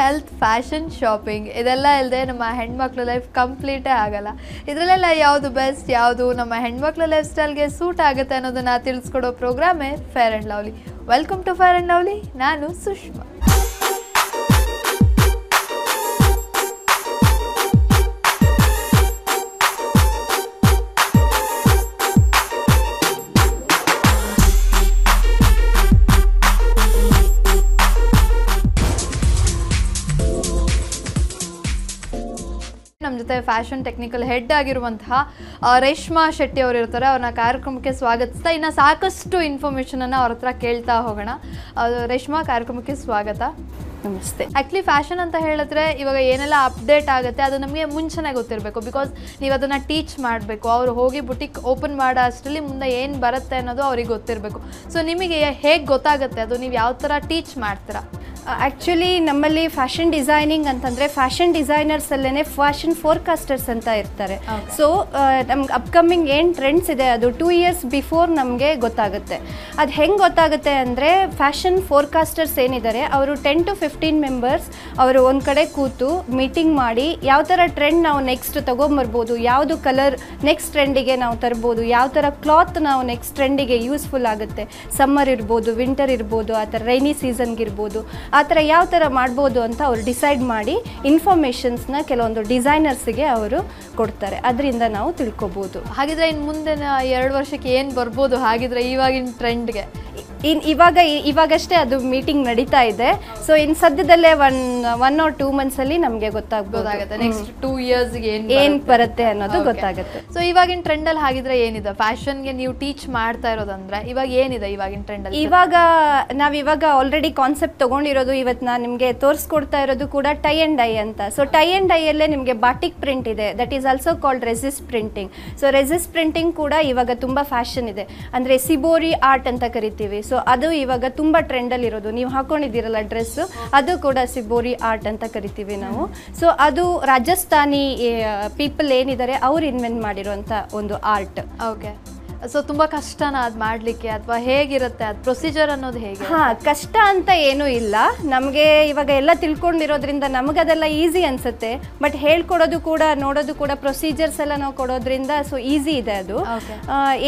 Health fashion shopping ಇದೆಲ್ಲ ಇಲ್ಲದೆ ನಮ್ಮ ಹೆಣ್ಮಕ್ಳ ಲೈಫ್ ಕಂಪ್ಲೀಟೇ ಆಗಲ್ಲ. ಇದರಲ್ಲೆಲ್ಲ ಯಾವುದು ಬೆಸ್ಟ್ ಯಾವುದು ನಮ್ಮ ಹೆಣ್ಮಕ್ಳ ಲೈಫ್ ಸ್ಟೈಲ್ಗೆ ಸೂಟ್ ಆಗುತ್ತೆ ಅನ್ನೋದನ್ನು ತಿಳಿಸ್ಕೊಡೋ ಪ್ರೋಗ್ರಾಮೇ Fair and Lovely welcome to Fair and Lovely ನಾನು ಸುಷ್ಮಾ. ನಮ್ಮ ಫ್ಯಾಷನ್ ಟೆಕ್ನಿಕಲ್ ಹೆಡ್ ಆಗಿರುವಂತಹ ರೇಷ್ಮಾ ಶೆಟ್ಟಿ ಅವರು ಇರ್ತಾರೆ. ಅವ್ರನ್ನ ಕಾರ್ಯಕ್ರಮಕ್ಕೆ ಸ್ವಾಗತಿಸ್ತಾ ಇನ್ನು ಸಾಕಷ್ಟು ಇನ್ಫಾರ್ಮೇಷನನ್ನು ಅವ್ರ ಹತ್ರ ಕೇಳ್ತಾ ಹೋಗೋಣ. ರೇಷ್ಮಾ ಕಾರ್ಯಕ್ರಮಕ್ಕೆ ಸ್ವಾಗತ. ನಮಸ್ತೆ. ಆ್ಯಕ್ಚುಲಿ ಫ್ಯಾಷನ್ ಅಂತ ಹೇಳಿದ್ರೆ ಇವಾಗ ಏನೆಲ್ಲ ಅಪ್ಡೇಟ್ ಆಗುತ್ತೆ ಅದು ನಮಗೆ ಮುಂಚೆನೇ ಗೊತ್ತಿರಬೇಕು. ಬಿಕಾಸ್ ನೀವು ಅದನ್ನು ಟೀಚ್ ಮಾಡಬೇಕು. ಅವರು ಹೋಗಿ ಬುಟಿಕ್ ಓಪನ್ ಮಾಡೋ ಅಷ್ಟರಲ್ಲಿ ಮುಂದೆ ಏನು ಬರುತ್ತೆ ಅನ್ನೋದು ಅವ್ರಿಗೆ ಗೊತ್ತಿರಬೇಕು. ಸೊ ನಿಮಗೆ ಹೇಗೆ ಗೊತ್ತಾಗುತ್ತೆ? ಅದು ನೀವು ಯಾವ ಥರ ಟೀಚ್ ಮಾಡ್ತೀರಾ? ಆ್ಯಕ್ಚುಲಿ ನಮ್ಮಲ್ಲಿ ಫ್ಯಾಷನ್ ಡಿಸೈನಿಂಗ್ ಅಂತಂದರೆ ಫ್ಯಾಷನ್ ಡಿಸೈನರ್ಸ್ ಅಲ್ಲೇ ಫ್ಯಾಷನ್ ಫೋರ್ಕಾಸ್ಟರ್ಸ್ ಅಂತ ಇರ್ತಾರೆ. ಸೊ ನಮ್ಗೆ ಅಪ್ಕಮಿಂಗ್ ಏನು ಟ್ರೆಂಡ್ಸ್ ಇದೆ ಅದು ಟೂ ಇಯರ್ಸ್ ಬಿಫೋರ್ ನಮಗೆ ಗೊತ್ತಾಗುತ್ತೆ. ಅದು ಹೆಂಗೆ ಗೊತ್ತಾಗುತ್ತೆ ಅಂದರೆ ಫ್ಯಾಷನ್ ಫೋರ್ಕಾಸ್ಟರ್ಸ್ ಏನಿದ್ದಾರೆ ಅವರು ಟೆನ್ ಟು ಫಿಫ್ಟೀನ್ ಮೆಂಬರ್ಸ್ ಅವರು ಒಂದು ಕಡೆ ಕೂತು ಮೀಟಿಂಗ್ ಮಾಡಿ ಯಾವ ಥರ ಟ್ರೆಂಡ್ ನಾವು ನೆಕ್ಸ್ಟ್ ತೊಗೊಂಬರ್ಬೋದು ಯಾವುದು ಕಲರ್ ನೆಕ್ಸ್ಟ್ ಟ್ರೆಂಡಿಗೆ ನಾವು ತರ್ಬೋದು ಯಾವ ಥರ ಕ್ಲಾತ್ ನಾವು ನೆಕ್ಸ್ಟ್ ಟ್ರೆಂಡಿಗೆ ಯೂಸ್ಫುಲ್ ಆಗುತ್ತೆ. ಸಮ್ಮರ್ ಇರ್ಬೋದು ವಿಂಟರ್ ಇರ್ಬೋದು ಆ ಥರ ರೈನಿ ಸೀಸನ್ಗೆ ಇರ್ಬೋದು. ಆ ಥರ ಯಾವ ಥರ ಮಾಡ್ಬೋದು ಅಂತ ಅವರು ಡಿಸೈಡ್ ಮಾಡಿ ಇನ್ಫಾರ್ಮೇಷನ್ಸ್ನ ಕೆಲವೊಂದು ಡಿಸೈನರ್ಸಿಗೆ ಅವರು ಕೊಡ್ತಾರೆ. ಅದರಿಂದ ನಾವು ತಿಳ್ಕೊಬೋದು. ಹಾಗಿದ್ರೆ ಇನ್ನು ಮುಂದೆ ಎರಡು ವರ್ಷಕ್ಕೆ ಏನು ಬರ್ಬೋದು? ಹಾಗಿದ್ರೆ ಇವಾಗಿನ ಟ್ರೆಂಡ್ಗೆ ಇನ್ ಇವಾಗ ಇವಾಗಷ್ಟೇ ಅದು ಮೀಟಿಂಗ್ ನಡೀತಾ ಇದೆ. ಸೊ ಇನ್ ಸದ್ಯದಲ್ಲೇ ಒನ್ ಒನ್ ಆರ್ ಟೂ ಮಂತ್ಸಲ್ಲಿ ನಮಗೆ ಗೊತ್ತಾಗ್ಬೋದು. ಗೊತ್ತಾಗುತ್ತೆ. ನೆಕ್ಸ್ಟ್ ಟೂ ಇಯರ್ಸ್ಗೆ ಏನ್ ಬರುತ್ತೆ? ಅನ್ನೋದು ಗೊತ್ತಾಗುತ್ತೆ. ಸೊ ಇವಾಗಿನ ಟ್ರೆಂಡಲ್ಲಿ ಹಾಗಿದ್ರೆ ಏನಿದೆ? ಫ್ಯಾಷನ್ಗೆ ನೀವು ಟೀಚ್ ಮಾಡ್ತಾ ಇರೋದಂದ್ರೆ ಇವಾಗ ಏನಿದೆ ಇವಾಗಿನ ಟ್ರೆಂಡಲ್ಲಿ ಇವಾಗ ನಾವ್ ಇವಾಗ ಆಲ್ರೆಡಿ ಕಾನ್ಸೆಪ್ಟ್ ತಗೊಂಡಿರೋದು ಇವತ್ತು ನಾನು ನಿಮಗೆ ತೋರಿಸ್ಕೊಡ್ತಾ ಇರೋದು ಕೂಡ ಟೈ ಅಂಡ್ ಡೈ ಅಂತ. ಸೊ ಟೈ ಅಂಡ್ ಡೈ ಅಲ್ಲೇ ನಿಮಗೆ ಬಾಟಿಕ್ ಪ್ರಿಂಟ್ ಇದೆ. That is also called resist printing so resist printing ಕೂಡ ಇವಾಗ ತುಂಬಾ ಫ್ಯಾಷನ್ ಇದೆ. ಅಂದ್ರೆ ಸಿಬೋರಿ ಆರ್ಟ್ ಅಂತ ಕರಿತೀವಿ. ಸೊ ಅದು ಇವಾಗ ತುಂಬ ಟ್ರೆಂಡಲ್ಲಿರೋದು ನೀವು ಹಾಕೊಂಡಿದ್ದೀರಲ್ಲ ಡ್ರೆಸ್ಸು ಅದು ಕೂಡ ಸಿಬೋರಿ ಆರ್ಟ್ ಅಂತ ಕರಿತೀವಿ ನಾವು. ಸೊ ಅದು ರಾಜಸ್ಥಾನಿ ಪೀಪಲ್ ಏನಿದ್ದಾರೆ, ಅವ್ರು ಇನ್ವೆಂಟ್ ಮಾಡಿರುವಂಥ ಒಂದು ಆರ್ಟ್ ಓಕೆ ಸೊ ತುಂಬಾ ಕಷ್ಟನಾ ಅದು ಮಾಡ್ಲಿಕ್ಕೆ ಅಥವಾ ಹೇಗಿರುತ್ತೆ ಅದು ಪ್ರೊಸೀಜರ್ ಅನ್ನೋದು ಹೇಗೆ? ಹಾ ಕಷ್ಟ ಅಂತ ಏನೂ ಇಲ್ಲ. ನಮಗೆ ಇವಾಗ ಎಲ್ಲ ತಿಳ್ಕೊಂಡಿರೋದ್ರಿಂದ ನಮಗದೆಲ್ಲ ಈಸಿ ಅನ್ಸುತ್ತೆ. ಬಟ್ ಹೇಳ್ಕೊಡೋದು ಕೂಡ ನೋಡೋದು ಕೂಡ ಪ್ರೊಸೀಜರ್ಸ್ ಎಲ್ಲ ನಾವು ಕೊಡೋದ್ರಿಂದ ಸೊ ಈಸಿ ಇದೆ ಅದು.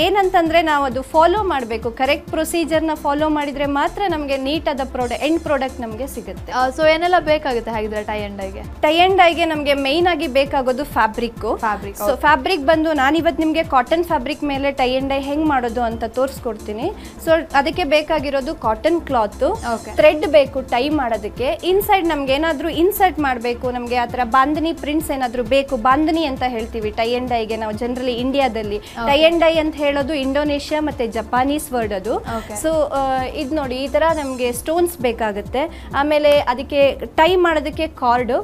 ಏನಂತಂದ್ರೆ ನಾವು ಅದು ಫಾಲೋ ಮಾಡಬೇಕು. ಕರೆಕ್ಟ್ ಪ್ರೊಸೀಜರ್ನ ಫಾಲೋ ಮಾಡಿದ್ರೆ ಮಾತ್ರ ನಮಗೆ ನೀಟಾದ ಪ್ರಾಡಕ್ಟ್ ಎಂಡ್ ಪ್ರಾಡಕ್ಟ್ ನಮಗೆ ಸಿಗುತ್ತೆ. ಸೊ ಏನೆಲ್ಲ ಬೇಕಾಗುತ್ತೆ ಹಾಗಿದ್ರೆ ಟೈ ಅಂಡ್ ಐಗೆ? ಟೈ ಅಂಡ್ ಐಗೆ ನಮಗೆ ಮೈನ್ ಆಗಿ ಬೇಕಾಗೋದು ಫ್ಯಾಬ್ರಿಕ್ ಫ್ಯಾಬ್ರಿಕ್ ಸೊ ಫ್ಯಾಬ್ರಿಕ್ ಬಂದು ನಾನು ಇವತ್ತು ನಿಮಗೆ ಕಾಟನ್ ಫ್ಯಾಬ್ರಿಕ್ ಮೇಲೆ ಟೈ ಅಂಡ್ ಡೈ ಹೆಂಗ್ ಮಾಡೋದು ಅಂತ ತೋರಿಸ್ಕೊಡ್ತೀನಿ. ಸೊ ಅದಕ್ಕೆ ಬೇಕಾಗಿರೋದು ಕಾಟನ್ ಕ್ಲಾತ್ ಥ್ರೆಡ್ ಬೇಕು ಟೈ ಮಾಡೋದಕ್ಕೆ. ಇನ್ಸೈಡ್ ನಮ್ಗೆ ಏನಾದರೂ ಇನ್ಸರ್ಟ್ ಮಾಡಬೇಕು ನಮಗೆ ಆತರ ಥರ ಬಾಂಧನಿ ಪ್ರಿಂಟ್ಸ್ ಏನಾದ್ರು ಬೇಕು ಬಾಂಧನಿ ಅಂತ ಹೇಳ್ತೀವಿ ಟೈ ಅಂಡ್ ಡೈಗೆ ನಾವು ಜನರಲಿ ಇಂಡಿಯಾದಲ್ಲಿ ಟೈ ಅಂಡ್ ಡೈ ಅಂತ ಹೇಳೋದು ಇಂಡೋನೇಷ್ಯಾ ಮತ್ತೆ ಜಪಾನೀಸ್ ವರ್ಡ್ ಅದು. ಸೊ ಇದು ನೋಡಿ ಈ ತರ ನಮಗೆ ಸ್ಟೋನ್ಸ್ ಬೇಕಾಗುತ್ತೆ. ಆಮೇಲೆ ಅದಕ್ಕೆ ಟೈ ಮಾಡೋದಕ್ಕೆ ಕಾರ್ಡು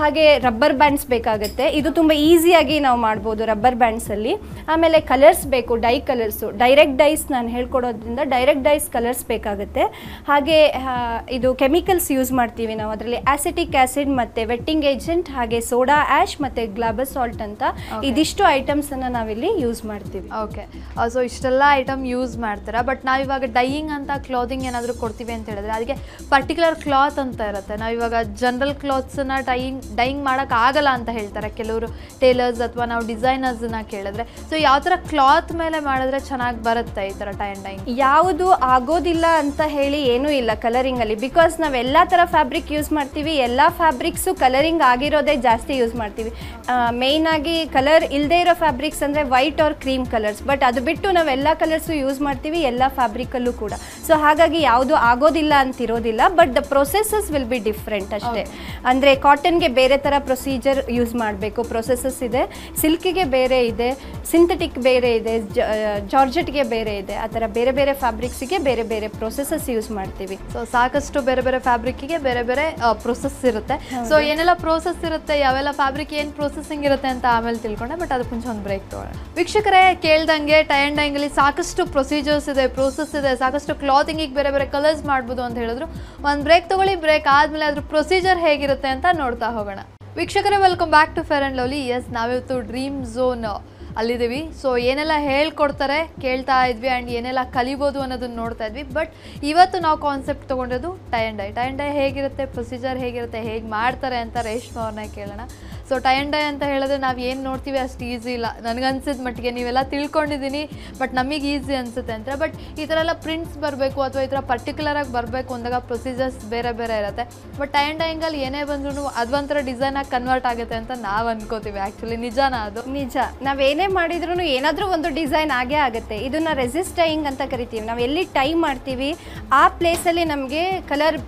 ಹಾಗೆ ರಬ್ಬರ್ ಬ್ಯಾಂಡ್ಸ್ ಬೇಕಾಗುತ್ತೆ. ಇದು ತುಂಬಾ ಈಸಿಯಾಗಿ ನಾವು ಮಾಡ್ಬೋದು ರಬ್ಬರ್ ಬ್ಯಾಂಡ್ಸ್ ಅಲ್ಲಿ. ಆಮೇಲೆ ಕಲರ್ಸ್ ಬೇಕು ಡೈ ಕಲರ್ಸು ಡೈರೆಕ್ಟ್ ಡೈಸ್ ನಾನು ಹೇಳ್ಕೊಡೋದ್ರಿಂದ ಡೈರೆಕ್ಟ್ ಡೈಸ್ ಕಲರ್ಸ್ ಬೇಕಾಗುತ್ತೆ. ಹಾಗೆ ಇದು ಕೆಮಿಕಲ್ಸ್ ಯೂಸ್ ಮಾಡ್ತೀವಿ ನಾವು. ಅದರಲ್ಲಿ ಆಸಿಟಿಕ್ ಆ್ಯಸಿಡ್ ಮತ್ತು ವೆಟ್ಟಿಂಗ್ ಏಜೆಂಟ್ ಹಾಗೆ ಸೋಡಾ ಆ್ಯಶ್ ಮತ್ತು ಗ್ಲಾಬಸ್ ಸಾಲ್ಟ್ ಅಂತ ಇದಿಷ್ಟು ಐಟಮ್ಸನ್ನು ನಾವಿಲ್ಲಿ ಯೂಸ್ ಮಾಡ್ತೀವಿ. ಓಕೆ ಸೊ ಇಷ್ಟೆಲ್ಲ ಐಟಮ್ ಯೂಸ್ ಮಾಡ್ತೀರಾ? ಬಟ್ ನಾವಿವಾಗ ಡೈಯಿಂಗ್ ಅಂತ ಕ್ಲಾತಿಂಗ್ ಏನಾದರೂ ಕೊಡ್ತೀವಿ ಅಂತ ಹೇಳಿದ್ರೆ ಅದಕ್ಕೆ ಪರ್ಟಿಕ್ಯುಲರ್ ಕ್ಲಾತ್ ಅಂತ ಇರುತ್ತೆ. ನಾವಿವಾಗ ಜನರಲ್ ಕ್ಲಾತ್ಸನ್ನ ಡೈಯಿಂಗ್ ಡೈಯಿಂಗ್ ಮಾಡೋಕ್ಕಾಗಲ್ಲ ಆಗಲ್ಲ ಅಂತ ಹೇಳ್ತಾರೆ. ಕೆಲವರು ಟೇಲರ್ಸ್ ಅಥವಾ ನಾವು ಡಿಸೈನರ್ಸನ್ನ ಕೇಳಿದ್ರೆ. ಸೊ ಯಾವ ಥರ ಕ್ಲಾತ್ ಮೇಲೆ ಮಾಡಿದ್ರೆ ಚೆನ್ನಾಗಿ ಬರುತ್ತೆ ಈ ಥರ ಟೈ ಆ್ಯಂಡ್ ಡೈಯಿಂಗ್ ಯಾವುದು ಆಗೋದಿಲ್ಲ ಅಂತ ಹೇಳಿ ಏನೂ ಇಲ್ಲ ಕಲರಿಂಗಲ್ಲಿ ಬಿಕಾಸ್ ನಾವು ಎಲ್ಲ ಥರ ಫ್ಯಾಬ್ರಿಕ್ ಯೂಸ್ ಮಾಡ್ತೀವಿ ಎಲ್ಲ ಫ್ಯಾಬ್ರಿಕ್ಸು ಕಲರಿಂಗ್ ಆಗಿರೋದೇ ಜಾಸ್ತಿ ಯೂಸ್ ಮಾಡ್ತೀವಿ. ಮೇಯ್ನ್ ಆಗಿ ಕಲರ್ ಇಲ್ಲದೆ ಇರೋ ಫ್ಯಾಬ್ರಿಕ್ಸ್ ಅಂದರೆ white or cream colours but ಅದು ಬಿಟ್ಟು ನಾವು ಎಲ್ಲಾ ಕಲರ್ಸು ಯೂಸ್ ಮಾಡ್ತೀವಿ ಎಲ್ಲ ಫ್ಯಾಬ್ರಿಕಲ್ಲೂ ಕೂಡ. ಸೊ ಹಾಗಾಗಿ ಯಾವುದು ಆಗೋದಿಲ್ಲ ಅಂತಿರೋದಿಲ್ಲ but the processes will be different ಅಷ್ಟೇ. ಅಂದರೆ ಕಾಟನ್ಗೆ ಬೇರೆ ಥರ ಪ್ರೊಸೀಜರ್ ಯೂಸ್ ಮಾಡಬೇಕು. ಪ್ರೊಸೆಸಸ್ ಇದೆ ಸಿಲ್ಕಿಗೆ ಬೇರೆ ಇದೆ ಸಿಂಥೆಟಿಕ್ ಬೇರೆ ಇದೆ ಜಾರ್ಜೆಟ್ಗೆ ಬೇರೆ ಇದೆ. ಆ ಥರ ಬೇರೆ ಬೇರೆ ಫ್ಯಾಬ್ರಿಕ್ಸಿಗೆ ಬೇರೆ ಬೇರೆ ಪ್ರೊಸೆಸಸ್ ಯೂಸ್ ಮಾಡ್ತೀವಿ. ಸೊ ಸಾಕಷ್ಟು ಬೇರೆ ಬೇರೆ ಫ್ಯಾಬ್ರಿಕ್ಕಿಗೆ ಬೇರೆ ಬೇರೆ ಪ್ರೊಸೆಸ್ ಇರುತ್ತೆ. ಸೊ ಏನೆಲ್ಲ ಪ್ರೋಸೆಸ್ ಇರುತ್ತೆ ಯಾವೆಲ್ಲ ಫ್ಯಾಬ್ರಿಕ್ ಏನು ಪ್ರೊಸೆಸಿಂಗ್ ಇರುತ್ತೆ ಅಂತ ಆಮೇಲೆ ತಿಳ್ಕೊಂಡೆ ಬಟ್ ಅದಕ್ಕೆ ಮುಂಚೆ ಒಂದು ಬ್ರೇಕ್ ತಗೊಳ್ಳೋಣ. ವೀಕ್ಷಕರೇ ಕೇಳ್ದಂಗೆ ಟೈ ಆ್ಯಂಡ್ ಡೈಂಗಲ್ಲಿ ಸಾಕಷ್ಟು ಪ್ರೊಸೀಜರ್ಸ್ ಇದೆ ಪ್ರೋಸೆಸ್ ಇದೆ ಸಾಕಷ್ಟು ಕ್ಲಾತಿಂಗಿಗೆ ಬೇರೆ ಬೇರೆ ಕಲರ್ಸ್ ಮಾಡ್ಬೋದು ಅಂತ ಹೇಳಿದ್ರು. ಒಂದು ಬ್ರೇಕ್ ತೊಗೊಳ್ಳಿ ಬ್ರೇಕ್ ಆದಮೇಲೆ ಅದ್ರ ಪ್ರೊಸೀಜರ್ ಹೇಗಿರುತ್ತೆ ಅಂತ ನೋಡ್ತಾ ಹೋಗೋಣ. ವೀಕ್ಷಕರೇ welcome back to Fair and Lovely yes ನಾವಿವತ್ತು ಡ್ರೀಮ್ ಝೋನ್ ಅಲ್ಲಿದ್ದೀವಿ. ಸೊ ಏನೆಲ್ಲ ಹೇಳ್ಕೊಡ್ತಾರೆ ಕೇಳ್ತಾ ಇದ್ವಿ ಆ್ಯಂಡ್ ಏನೆಲ್ಲ ಕಲಿಬೋದು ಅನ್ನೋದನ್ನ ನೋಡ್ತಾ ಇದ್ವಿ. ಬಟ್ ಇವತ್ತು ನಾವು ಕಾನ್ಸೆಪ್ಟ್ ತೊಗೊಂಡಿದ್ದು tie and dye tie and dye ಹೇಗಿರುತ್ತೆ? ಪ್ರೊಸೀಜರ್ ಹೇಗಿರುತ್ತೆ? ಹೇಗೆ ಮಾಡ್ತಾರೆ ಅಂತ ರೇಷ್ಮ ಅವ್ರನ್ನ ಕೇಳೋಣ. ಸೊ ಟೈ ಆ್ಯಂಡ್ ಡೈ ಅಂತ ಹೇಳಿದ್ರೆ ನಾವು ಏನು ನೋಡ್ತೀವಿ ಅಷ್ಟು ಈಸಿ ಇಲ್ಲ. ನನಗನ್ಸಿದ ಮಟ್ಟಿಗೆ ನೀವೆಲ್ಲ ತಿಳ್ಕೊಂಡಿದ್ದೀನಿ ಬಟ್ ನಮಗೆ ಈಸಿ ಅನಿಸುತ್ತೆ ಅಂತ. ಬಟ್ ಈ ಥರ ಎಲ್ಲ ಪ್ರಿಂಟ್ಸ್ ಬರಬೇಕು ಅಥವಾ ಈ ಥರ ಪರ್ಟಿಕ್ಯುಲರಾಗಿ ಬರಬೇಕು ಅಂದಾಗ ಪ್ರೊಸೀಜರ್ಸ್ ಬೇರೆ ಬೇರೆ ಇರುತ್ತೆ. ಬಟ್ ಟೈ ಆ್ಯಂಡ್ ಡೈಂಗಲ್ಲಿ ಏನೇ ಬಂದ್ರೂ ಅದೊಂಥರ ಡಿಸೈನಾಗಿ ಕನ್ವರ್ಟ್ ಆಗುತ್ತೆ ಅಂತ ನಾವು ಅನ್ಕೋತೀವಿ. ಆ್ಯಕ್ಚುಲಿ ನಿಜಾನ ಅದು? ನಿಜ. ನಾವೇನೇ ಮಾಡಿದ್ರು ಏನಾದರೂ ಒಂದು ಡಿಸೈನ್ ಆಗೇ ಆಗುತ್ತೆ. ಇದನ್ನ ರೆಸಿಸ್ಟ್ ಟೈಯಿಂಗ್ ಅಂತ ಕರಿತೀವಿ. ನಾವು ಎಲ್ಲಿ ಟೈ ಮಾಡ್ತೀವಿ ಆ ಪ್ಲೇಸಲ್ಲಿ ನಮಗೆ ಕಲರ್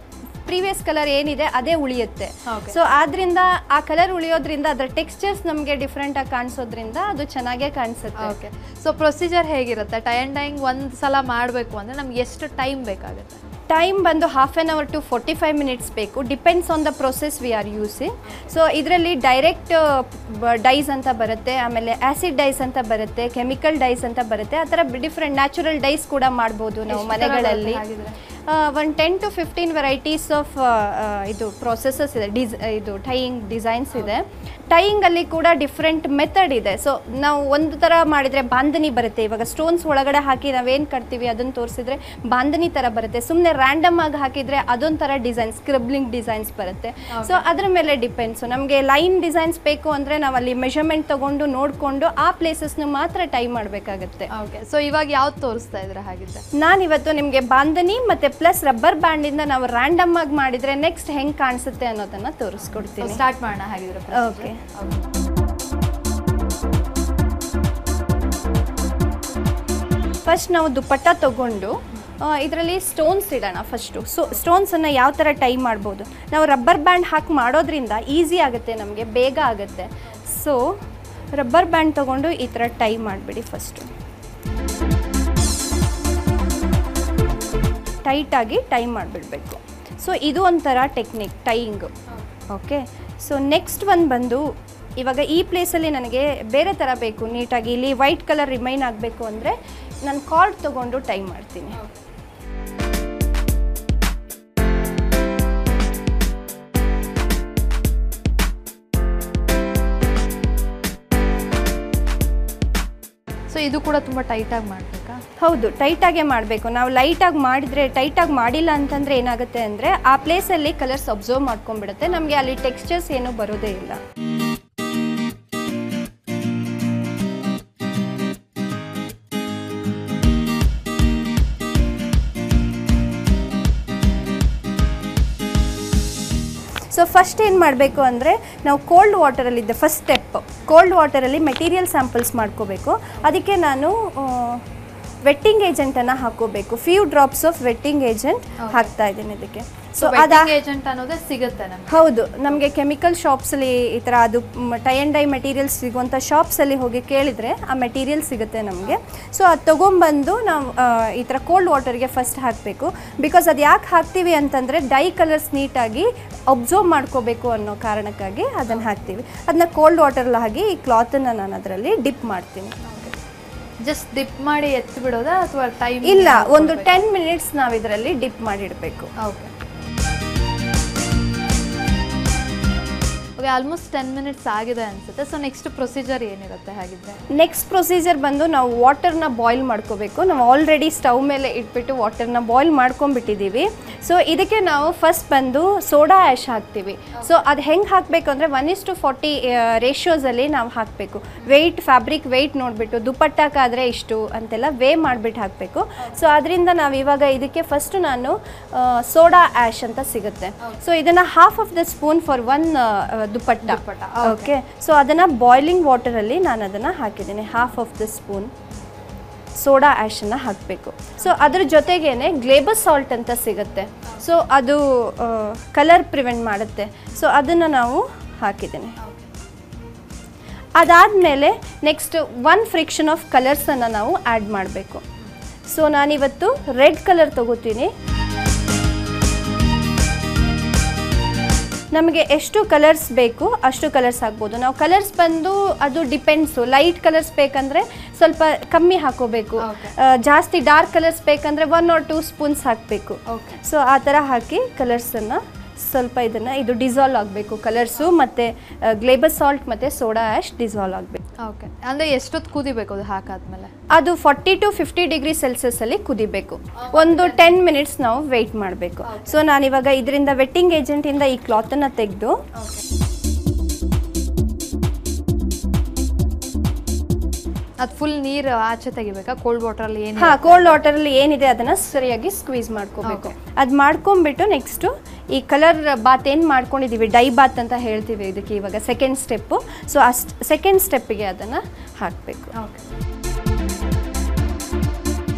ಪ್ರೀವಿಯಸ್ ಕಲರ್ ಏನಿದೆ ಅದೇ ಉಳಿಯುತ್ತೆ. ಸೊ ಆದ್ರಿಂದ ಆ ಕಲರ್ ಉಳಿಯೋದ್ರಿಂದ ಅದರ ಟೆಕ್ಸ್ಚರ್ಸ್ ನಮಗೆ ಡಿಫ್ರೆಂಟ್ ಆಗಿ ಕಾಣಿಸೋದ್ರಿಂದ ಅದು ಚೆನ್ನಾಗೇ ಕಾಣಿಸುತ್ತೆ. ಓಕೆ ಸೊ ಪ್ರೊಸೀಜರ್ ಹೇಗಿರುತ್ತೆ? ಟೈ ಆ್ಯಂಡ್ ಡೈಂಗ್ ಒಂದು ಸಲ ಮಾಡಬೇಕು ಅಂದರೆ ನಮ್ಗೆ ಎಷ್ಟು ಟೈಮ್ ಬೇಕಾಗುತ್ತೆ? ಟೈಮ್ ಬಂದು half an hour to forty five minutes ಬೇಕು. Depends on the process we are using so ಇದರಲ್ಲಿ ಡೈರೆಕ್ಟ್ ಡೈಸ್ ಅಂತ ಬರುತ್ತೆ ಆಮೇಲೆ ಆ್ಯಸಿಡ್ ಡೈಸ್ ಅಂತ ಬರುತ್ತೆ ಕೆಮಿಕಲ್ ಡೈಸ್ ಅಂತ ಬರುತ್ತೆ. ಆ ಥರ ಡಿಫ್ರೆಂಟ್ ನ್ಯಾಚುರಲ್ ಡೈಸ್ ಕೂಡ ಮಾಡ್ಬೋದು ನಾವು ಮನೆಗಳಲ್ಲಿ? ಒಂದು ten to fifteen varieties of ಇದು ಪ್ರೊಸೆಸಸ್ ಇದೆ. ಡಿಸ್ ಇದು ಟೈಯಿಂಗ್ ಡಿಸೈನ್ಸ್ ಇದೆ. ಟೈಯಿಂಗಲ್ಲಿ ಕೂಡ ಡಿಫ್ರೆಂಟ್ ಮೆಥಡ್ ಇದೆ. ಸೊ ನಾವು ಒಂದು ಥರ ಮಾಡಿದರೆ ಬಾಂಧನಿ ಬರುತ್ತೆ. ಇವಾಗ ಸ್ಟೋನ್ಸ್ ಒಳಗಡೆ ಹಾಕಿ ನಾವೇನು ಕಟ್ತೀವಿ ಅದನ್ನು ತೋರಿಸಿದ್ರೆ ಬಾಂಧನಿ ಥರ ಬರುತ್ತೆ. ಸುಮ್ಮನೆ ರ್ಯಾಂಡಮ್ ಆಗಿ ಹಾಕಿದರೆ ಅದೊಂದು ಥರ ಡಿಸೈನ್ ಸ್ಕ್ರಿಬ್ಲಿಂಗ್ ಡಿಸೈನ್ಸ್ ಬರುತ್ತೆ. ಸೊ ಅದ್ರ ಮೇಲೆ ಡಿಪೆಂಡ್ಸು ನಮಗೆ ಲೈನ್ ಡಿಸೈನ್ಸ್ ಬೇಕು ಅಂದರೆ ನಾವು ಅಲ್ಲಿ ಮೆಷರ್ಮೆಂಟ್ ತೊಗೊಂಡು ನೋಡಿಕೊಂಡು ಆ ಪ್ಲೇಸಸ್ನ ಮಾತ್ರ ಟೈ ಮಾಡಬೇಕಾಗತ್ತೆ. ಓಕೆ ಸೊ ಇವಾಗ ಯಾವ್ದು ತೋರಿಸ್ತಾ ಇದ್ರೆ ಹಾಗಿದ್ರೆ? ನಾನಿವತ್ತು ನಿಮಗೆ ಬಾಂಧನಿ ಮತ್ತು ಪ್ಲಸ್ ರಬ್ಬರ್ ಬ್ಯಾಂಡಿಂದ ನಾವು ರ್ಯಾಂಡಮ್ ಆಗಿ ಮಾಡಿದರೆ ನೆಕ್ಸ್ಟ್ ಹೆಂಗೆ ಕಾಣಿಸುತ್ತೆ ಅನ್ನೋದನ್ನು ತೋರಿಸ್ಕೊಡ್ತೀನಿ. ಸ್ಟಾರ್ಟ್ ಮಾಡೋಣ ಹಾಗಿದ್ರೆ ಓಕೆ ಫಸ್ಟ್ ನಾವು ದುಪ್ಪಟ್ಟ ತಗೊಂಡು ಇದರಲ್ಲಿ ಸ್ಟೋನ್ಸ್ ಇಡೋಣ ಫಸ್ಟು ಸೊ ಸ್ಟೋನ್ಸನ್ನು ಯಾವ ಥರ ಟೈ ಮಾಡ್ಬೋದು? ನಾವು ರಬ್ಬರ್ ಬ್ಯಾಂಡ್ ಹಾಕಿ ಮಾಡೋದ್ರಿಂದ ಈಸಿ ಆಗುತ್ತೆ ನಮಗೆ ಬೇಗ ಆಗುತ್ತೆ. ಸೊ ರಬ್ಬರ್ ಬ್ಯಾಂಡ್ ತೊಗೊಂಡು ಈ ಥರ ಟೈ ಮಾಡಿಬಿಡಿ ಫಸ್ಟು ಟೈಟಾಗಿ ಟೈ ಮಾಡಿಬಿಡಬೇಕು. ಸೊ ಇದು ಒಂಥರ technique tying okay so next ಒಂದು ಬಂದು, ಇವಾಗ ಈ ಪ್ಲೇಸಲ್ಲಿ ನನಗೆ ಬೇರೆ ಥರ ಬೇಕು ನೀಟಾಗಿ ಇಲ್ಲಿ ವೈಟ್ ಕಲರ್ ರಿಮೈನ್ ಆಗಬೇಕು ಅಂದರೆ ನಾನು ಕಾರ್ಡ್ ತೊಗೊಂಡು ಟೈ ಮಾಡ್ತೀನಿ. ಸೊ ಇದು ಕೂಡ ತುಂಬ ಟೈಟಾಗಿ ಮಾಡಬೇಕಾ. ಹೌದು ಟೈಟಾಗೆ ಮಾಡಬೇಕು. ನಾವು ಲೈಟಾಗಿ ಮಾಡಿದರೆ ಟೈಟಾಗಿ ಮಾಡಿಲ್ಲ ಅಂತಂದರೆ ಏನಾಗುತ್ತೆ ಅಂದರೆ, ಆ ಪ್ಲೇಸಲ್ಲಿ ಕಲರ್ಸ್ ಅಬ್ಸರ್ವ್ ಮಾಡ್ಕೊಂಡ್ಬಿಡುತ್ತೆ. ನಮಗೆ ಅಲ್ಲಿ ಟೆಕ್ಸ್ಚರ್ಸ್ ಏನೂ ಬರೋದೇ ಇಲ್ಲ. ಸೊ ಫಸ್ಟ್ ಏನು ಮಾಡಬೇಕು ಅಂದರೆ, ನಾವು ಕೋಲ್ಡ್ ವಾಟರಲ್ಲಿದ್ದೆ ಫಸ್ಟ್ ಸ್ಟೆಪ್ ಕೋಲ್ಡ್ ವಾಟರಲ್ಲಿ ಮೆಟೀರಿಯಲ್ ಸ್ಯಾಂಪಲ್ಸ್ ಮಾಡ್ಕೋಬೇಕು. ಅದಕ್ಕೆ ನಾನು ವೆಟ್ಟಿಂಗ್ ಏಜೆಂಟನ್ನು ಹಾಕೋಬೇಕು. Few drops of wetting agent ಹಾಕ್ತಾ ಇದ್ದೀನಿ ಇದಕ್ಕೆ. ಸೊ ಅದ ಏಜೆಂಟ್ ಅನ್ನೋದೇ ಸಿಗುತ್ತೆ ಹೌದು. ನಮಗೆ ಕೆಮಿಕಲ್ ಶಾಪ್ಸಲ್ಲಿ ಈ ಥರ ಅದು ಟೈ ಆ್ಯಂಡ್ ಡೈ ಮೆಟೀರಿಯಲ್ಸ್ ಸಿಗುವಂಥ ಶಾಪ್ಸಲ್ಲಿ ಹೋಗಿ ಕೇಳಿದರೆ ಆ ಮೆಟೀರಿಯಲ್ ಸಿಗುತ್ತೆ ನಮಗೆ. ಸೊ ಅದು ತೊಗೊಂಬಂದು ನಾವು ಈ ಥರ ಕೋಲ್ಡ್ ವಾಟರ್ಗೆ ಫಸ್ಟ್ ಹಾಕಬೇಕು. ಬಿಕಾಸ್ ಅದು ಯಾಕೆ ಹಾಕ್ತೀವಿ ಅಂತಂದರೆ ಡೈ ಕಲರ್ಸ್ ನೀಟಾಗಿ ಅಬ್ಸರ್ವ್ ಮಾಡ್ಕೋಬೇಕು ಅನ್ನೋ ಕಾರಣಕ್ಕಾಗಿ ಅದನ್ನು ಹಾಕ್ತೀವಿ. ಅದನ್ನ ಕೋಲ್ಡ್ ವಾಟರ್ ಹಾಕಿ ಈ ಕ್ಲಾತನ್ನು ನಾನು ಅದರಲ್ಲಿ ಡಿಪ್ ಮಾಡ್ತೀನಿ. ಜಸ್ಟ್ ಡಿಪ್ ಮಾಡಿ ಎತ್ತು ಬಿಡೋದಾ ಅಥವಾ ಟೈಮ್ ಇಲ್ಲ ಒಂದು ಟೆನ್ ಮಿನಿಟ್ಸ್ ನಾವು ಇದರಲ್ಲಿ dip ಮಾಡಿಡಬೇಕು okay okay almost ten minutes ಆಗಿದೆ ಅನ್ಸುತ್ತೆ. ಸೊ ನೆಕ್ಸ್ಟ್ ಪ್ರೊಸೀಜರ್ ಏನಿರುತ್ತೆ ಹಾಗಿದ್ರೆ? ನೆಕ್ಸ್ಟ್ ಪ್ರೊಸೀಜರ್ ಬಂದು ನಾವು ವಾಟರ್ನ ಬಾಯ್ಲ್ ಮಾಡ್ಕೋಬೇಕು. ನಾವು ಆಲ್ರೆಡಿ ಸ್ಟವ್ ಮೇಲೆ ಇಟ್ಬಿಟ್ಟು ವಾಟರ್ನ ಬಾಯ್ಲ್ ಮಾಡ್ಕೊಂಡ್ಬಿಟ್ಟಿದ್ದೀವಿ. ಸೊ ಇದಕ್ಕೆ ನಾವು ಫಸ್ಟ್ ಬಂದು ಸೋಡಾ ಆ್ಯಶ್ ಹಾಕ್ತೀವಿ. ಸೊ ಅದು ಹೆಂಗೆ ಹಾಕಬೇಕು ಅಂದರೆ ಒನ್ ಇಸ್ ಟು ಫಾರ್ಟಿ ರೇಷಿಯೋಸಲ್ಲಿ ನಾವು ಹಾಕಬೇಕು. ವೆಯ್ಟ್ ಫ್ಯಾಬ್ರಿಕ್ ವೆಯ್ಟ್ ನೋಡಿಬಿಟ್ಟು ದುಪ್ಪಟ್ಟಕ್ಕಾದರೆ ಇಷ್ಟು ಅಂತೆಲ್ಲ ವೇ ಮಾಡಿಬಿಟ್ಟು ಹಾಕಬೇಕು. ಸೊ ಅದರಿಂದ ನಾವು ಇವಾಗ ಇದಕ್ಕೆ ಫಸ್ಟ್ ನಾನು ಸೋಡಾ ಆ್ಯಶ್ ಅಂತ ಸಿಗುತ್ತೆ. ಸೊ ಇದನ್ನು half of the spoon for one dupatta okay so ಅದನ್ನು ಬಾಯ್ಲಿಂಗ್ ವಾಟರಲ್ಲಿ ನಾನು ಅದನ್ನು ಹಾಕಿದ್ದೀನಿ half of the spoon soda ಆ್ಯಶನ್ನು ಹಾಕಬೇಕು. ಸೊ ಅದ್ರ ಜೊತೆಗೇನೆ ಗ್ಲೇಬಸ್ ಸಾಲ್ಟ್ ಅಂತ ಸಿಗುತ್ತೆ. ಸೊ ಅದು ಕಲರ್ ಪ್ರಿವೆಂಟ್ ಮಾಡುತ್ತೆ. ಸೊ ಅದನ್ನು ನಾವು ಹಾಕಿದ್ದೀನಿ. ಅದಾದಮೇಲೆ ನೆಕ್ಸ್ಟ್ ಒನ್ ಫ್ರಿಕ್ಷನ್ ಆಫ್ ಕಲರ್ಸನ್ನು ನಾವು ಆ್ಯಡ್ ಮಾಡಬೇಕು. ಸೊ ನಾನಿವತ್ತು ರೆಡ್ ಕಲರ್ ತಗೋತೀನಿ. ನಮಗೆ ಎಷ್ಟು ಕಲರ್ಸ್ ಬೇಕು ಅಷ್ಟು ಕಲರ್ಸ್ ಹಾಕ್ಬೋದು ನಾವು ಕಲರ್ಸ್ ಬಂದು ಅದು ಡಿಪೆಂಡ್ಸು ಲೈಟ್ ಕಲರ್ಸ್ ಬೇಕಂದರೆ ಸ್ವಲ್ಪ ಕಮ್ಮಿ ಹಾಕೋಬೇಕು. ಜಾಸ್ತಿ ಡಾರ್ಕ್ ಕಲರ್ಸ್ ಬೇಕಂದರೆ ಒನ್ ಆರ್ ಟೂ ಸ್ಪೂನ್ಸ್ ಹಾಕಬೇಕು. ಸೊ ಆ ಥರ ಹಾಕಿ ಕಲರ್ಸನ್ನು ಸ್ವಲ್ಪ ಇದನ್ನು ಇದು ಡಿಸಾಲ್ವ್ ಆಗಬೇಕು. ಕಲರ್ಸು ಮತ್ತು ಗ್ಲೇಬರ್ ಸಾಲ್ಟ್ ಮತ್ತು ಸೋಡಾ ಆ್ಯಶ್ ಡಿಸಾಲ್ವ್ ಆಗಬೇಕು. ಓಕೆ ಅಂದರೆ ಎಷ್ಟೊತ್ತು ಕುದಿಬೇಕು ಅದು ಹಾಕಾದ್ಮೇಲೆ? ಅದು ಫಾರ್ಟಿ ಟು ಫಿಫ್ಟಿ ಡಿಗ್ರಿ ಸೆಲ್ಸಿಯಸಲ್ಲಿ ಕುದಿಬೇಕು. ಒಂದು ಟೆನ್ ಮಿನಿಟ್ಸ್ ನಾವು ವೆಯ್ಟ್ ಮಾಡಬೇಕು. ಸೊ ನಾನಿವಾಗ ಇದರಿಂದ ವೆಟ್ಟಿಂಗ್ ಏಜೆಂಟಿಂದ ಈ ಕ್ಲಾತನ್ನು ತೆಗೆದು ಅದು ಫುಲ್ ನೀರು ಆಚೆ ತೆಗಿಬೇಕಾ? ಕೋಲ್ಡ್ ವಾಟರಲ್ಲಿ ಏನು ಹಾ ಕೋಲ್ಡ್ ವಾಟರಲ್ಲಿ ಏನಿದೆ ಅದನ್ನ ಸರಿಯಾಗಿ ಸ್ಕ್ವೀಸ್ ಮಾಡ್ಕೋಬೇಕು. ಅದು ಮಾಡ್ಕೊಂಡ್ಬಿಟ್ಟು ನೆಕ್ಸ್ಟು ಈ ಕಲರ್ ಬಾತ್ ಏನು ಮಾಡ್ಕೊಂಡಿದ್ದೀವಿ ಡೈ ಬಾತ್ ಅಂತ ಹೇಳ್ತೀವಿ ಇದಕ್ಕೆ ಇವಾಗ ಸೆಕೆಂಡ್ ಸ್ಟೆಪ್ಪು ಸೊ ಅಷ್ಟು ಸೆಕೆಂಡ್ ಸ್ಟೆಪ್ಪಿಗೆ ಅದನ್ನು ಹಾಕಬೇಕು. ಓಕೆ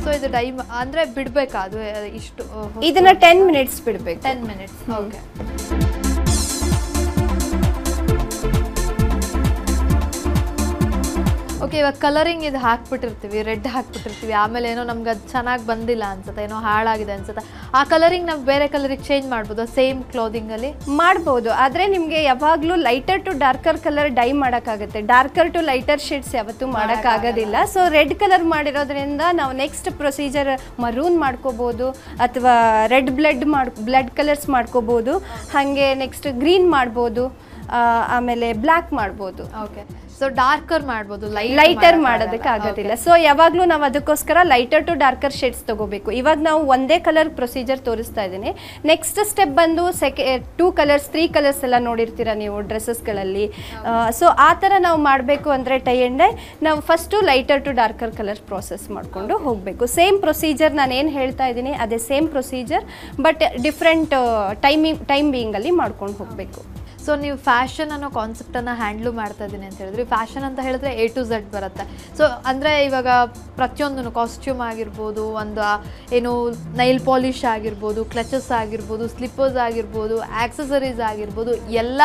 ಸೊ ಇದು ಡೈ ಅಂದರೆ ಬಿಡಬೇಕಾ? ಅದು ಇಷ್ಟು ಇದನ್ನ ಟೆನ್ ಮಿನಿಟ್ಸ್ ಬಿಡಬೇಕು. ಟೆನ್ ಮಿನಿಟ್ಸ್ ಓಕೆ ಓಕೆ ಇವಾಗ ಕಲರಿಂಗ್ ಇದು ಹಾಕ್ಬಿಟ್ಟಿರ್ತೀವಿ ರೆಡ್ ಹಾಕ್ಬಿಟ್ಟಿರ್ತೀವಿ ಆಮೇಲೆ ಏನೋ ನಮ್ಗೆ ಅದು ಚೆನ್ನಾಗಿ ಬಂದಿಲ್ಲ ಅನ್ಸುತ್ತೆ ಏನೋ ಹಾಳಾಗಿದೆ ಅನ್ಸುತ್ತೆ. ಆ ಕಲರಿಂಗ್ ನಾವು ಬೇರೆ ಕಲರಿಗೆ ಚೇಂಜ್ ಮಾಡ್ಬೋದು ಸೇಮ್ ಕ್ಲೋದಿಂಗಲ್ಲಿ ಮಾಡ್ಬೋದು ಆದರೆ ನಿಮಗೆ ಯಾವಾಗಲೂ lighter to darker colour dye ಮಾಡೋಕ್ಕಾಗುತ್ತೆ. ಡಾರ್ಕರ್ ಟು ಲೈಟರ್ ಶೇಡ್ಸ್ ಯಾವತ್ತೂ ಮಾಡೋಕ್ಕಾಗೋದಿಲ್ಲ. ಸೊ ರೆಡ್ ಕಲರ್ ಮಾಡಿರೋದ್ರಿಂದ ನಾವು ನೆಕ್ಸ್ಟ್ ಪ್ರೊಸೀಜರ್ ಮರೂನ್ ಮಾಡ್ಕೋಬೋದು ಅಥವಾ ರೆಡ್ ಬ್ಲಡ್ ಮಾಡ್ ಬ್ಲಡ್ ಕಲರ್ಸ್ ಮಾಡ್ಕೋಬೋದು ಹಾಗೆ ನೆಕ್ಸ್ಟ್ ಗ್ರೀನ್ ಮಾಡ್ಬೋದು ಆಮೇಲೆ ಬ್ಲ್ಯಾಕ್ ಮಾಡ್ಬೋದು. ಓಕೆ ಸೊ ಡಾರ್ಕರ್ ಮಾಡ್ಬೋದು ಲೈಟ್ ಲೈಟರ್ ಮಾಡೋದಕ್ಕೆ ಆಗೋದಿಲ್ಲ. ಸೊ ಯಾವಾಗಲೂ ನಾವು ಅದಕ್ಕೋಸ್ಕರ ಲೈಟರ್ ಟು ಡಾರ್ಕರ್ ಶೇಡ್ಸ್ ತಗೋಬೇಕು. ಇವಾಗ ನಾವು ಒಂದೇ ಕಲರ್ ಪ್ರೊಸೀಜರ್ ತೋರಿಸ್ತಾ ಇದ್ದೀನಿ. ನೆಕ್ಸ್ಟ್ ಸ್ಟೆಪ್ ಬಂದು ಸೆಕೆ ಟೂ ಕಲರ್ಸ್ ತ್ರೀ ಕಲರ್ಸ್ ಎಲ್ಲ ನೋಡಿರ್ತೀರ ನೀವು ಡ್ರೆಸ್ಸಸ್ಗಳಲ್ಲಿ ಸೊ ಆ ಥರ ನಾವು ಮಾಡಬೇಕು ಅಂದರೆ ಟೈ ಆ್ಯಂಡ್ ಡೈ ನಾವು first lighter to darker colour process ಮಾಡಿಕೊಂಡು ಹೋಗಬೇಕು. ಸೇಮ್ ಪ್ರೊಸೀಜರ್ ನಾನು ಏನು ಹೇಳ್ತಾ ಇದ್ದೀನಿ ಅದೇ same procedure but different timing time ಬೀಯಿಂಗಲ್ಲಿ ಮಾಡ್ಕೊಂಡು ಹೋಗಬೇಕು. ಸೊ ನೀವು ಫ್ಯಾಷನ್ ಅನ್ನೋ ಕಾನ್ಸೆಪ್ಟನ್ನು ಹ್ಯಾಂಡ್ಲು ಮಾಡ್ತಾ ಇದ್ದೀನಿ ಅಂತ ಹೇಳಿದ್ರೆ ಫ್ಯಾಷನ್ ಅಂತ ಹೇಳಿದ್ರೆ ಎ ಟು ಝಡ್ ಬರುತ್ತೆ. ಸೊ ಅಂದರೆ ಇವಾಗ ಪ್ರತಿಯೊಂದು ಕಾಸ್ಟ್ಯೂಮ್ ಆಗಿರ್ಬೋದು, ಒಂದು ಏನು ನೈಲ್ ಪಾಲಿಶ್ ಆಗಿರ್ಬೋದು ಕ್ಲಚಸ್ ಆಗಿರ್ಬೋದು ಸ್ಲಿಪ್ಪರ್ಸ್ ಆಗಿರ್ಬೋದು ಆಕ್ಸಸರೀಸ್ ಆಗಿರ್ಬೋದು, ಎಲ್ಲ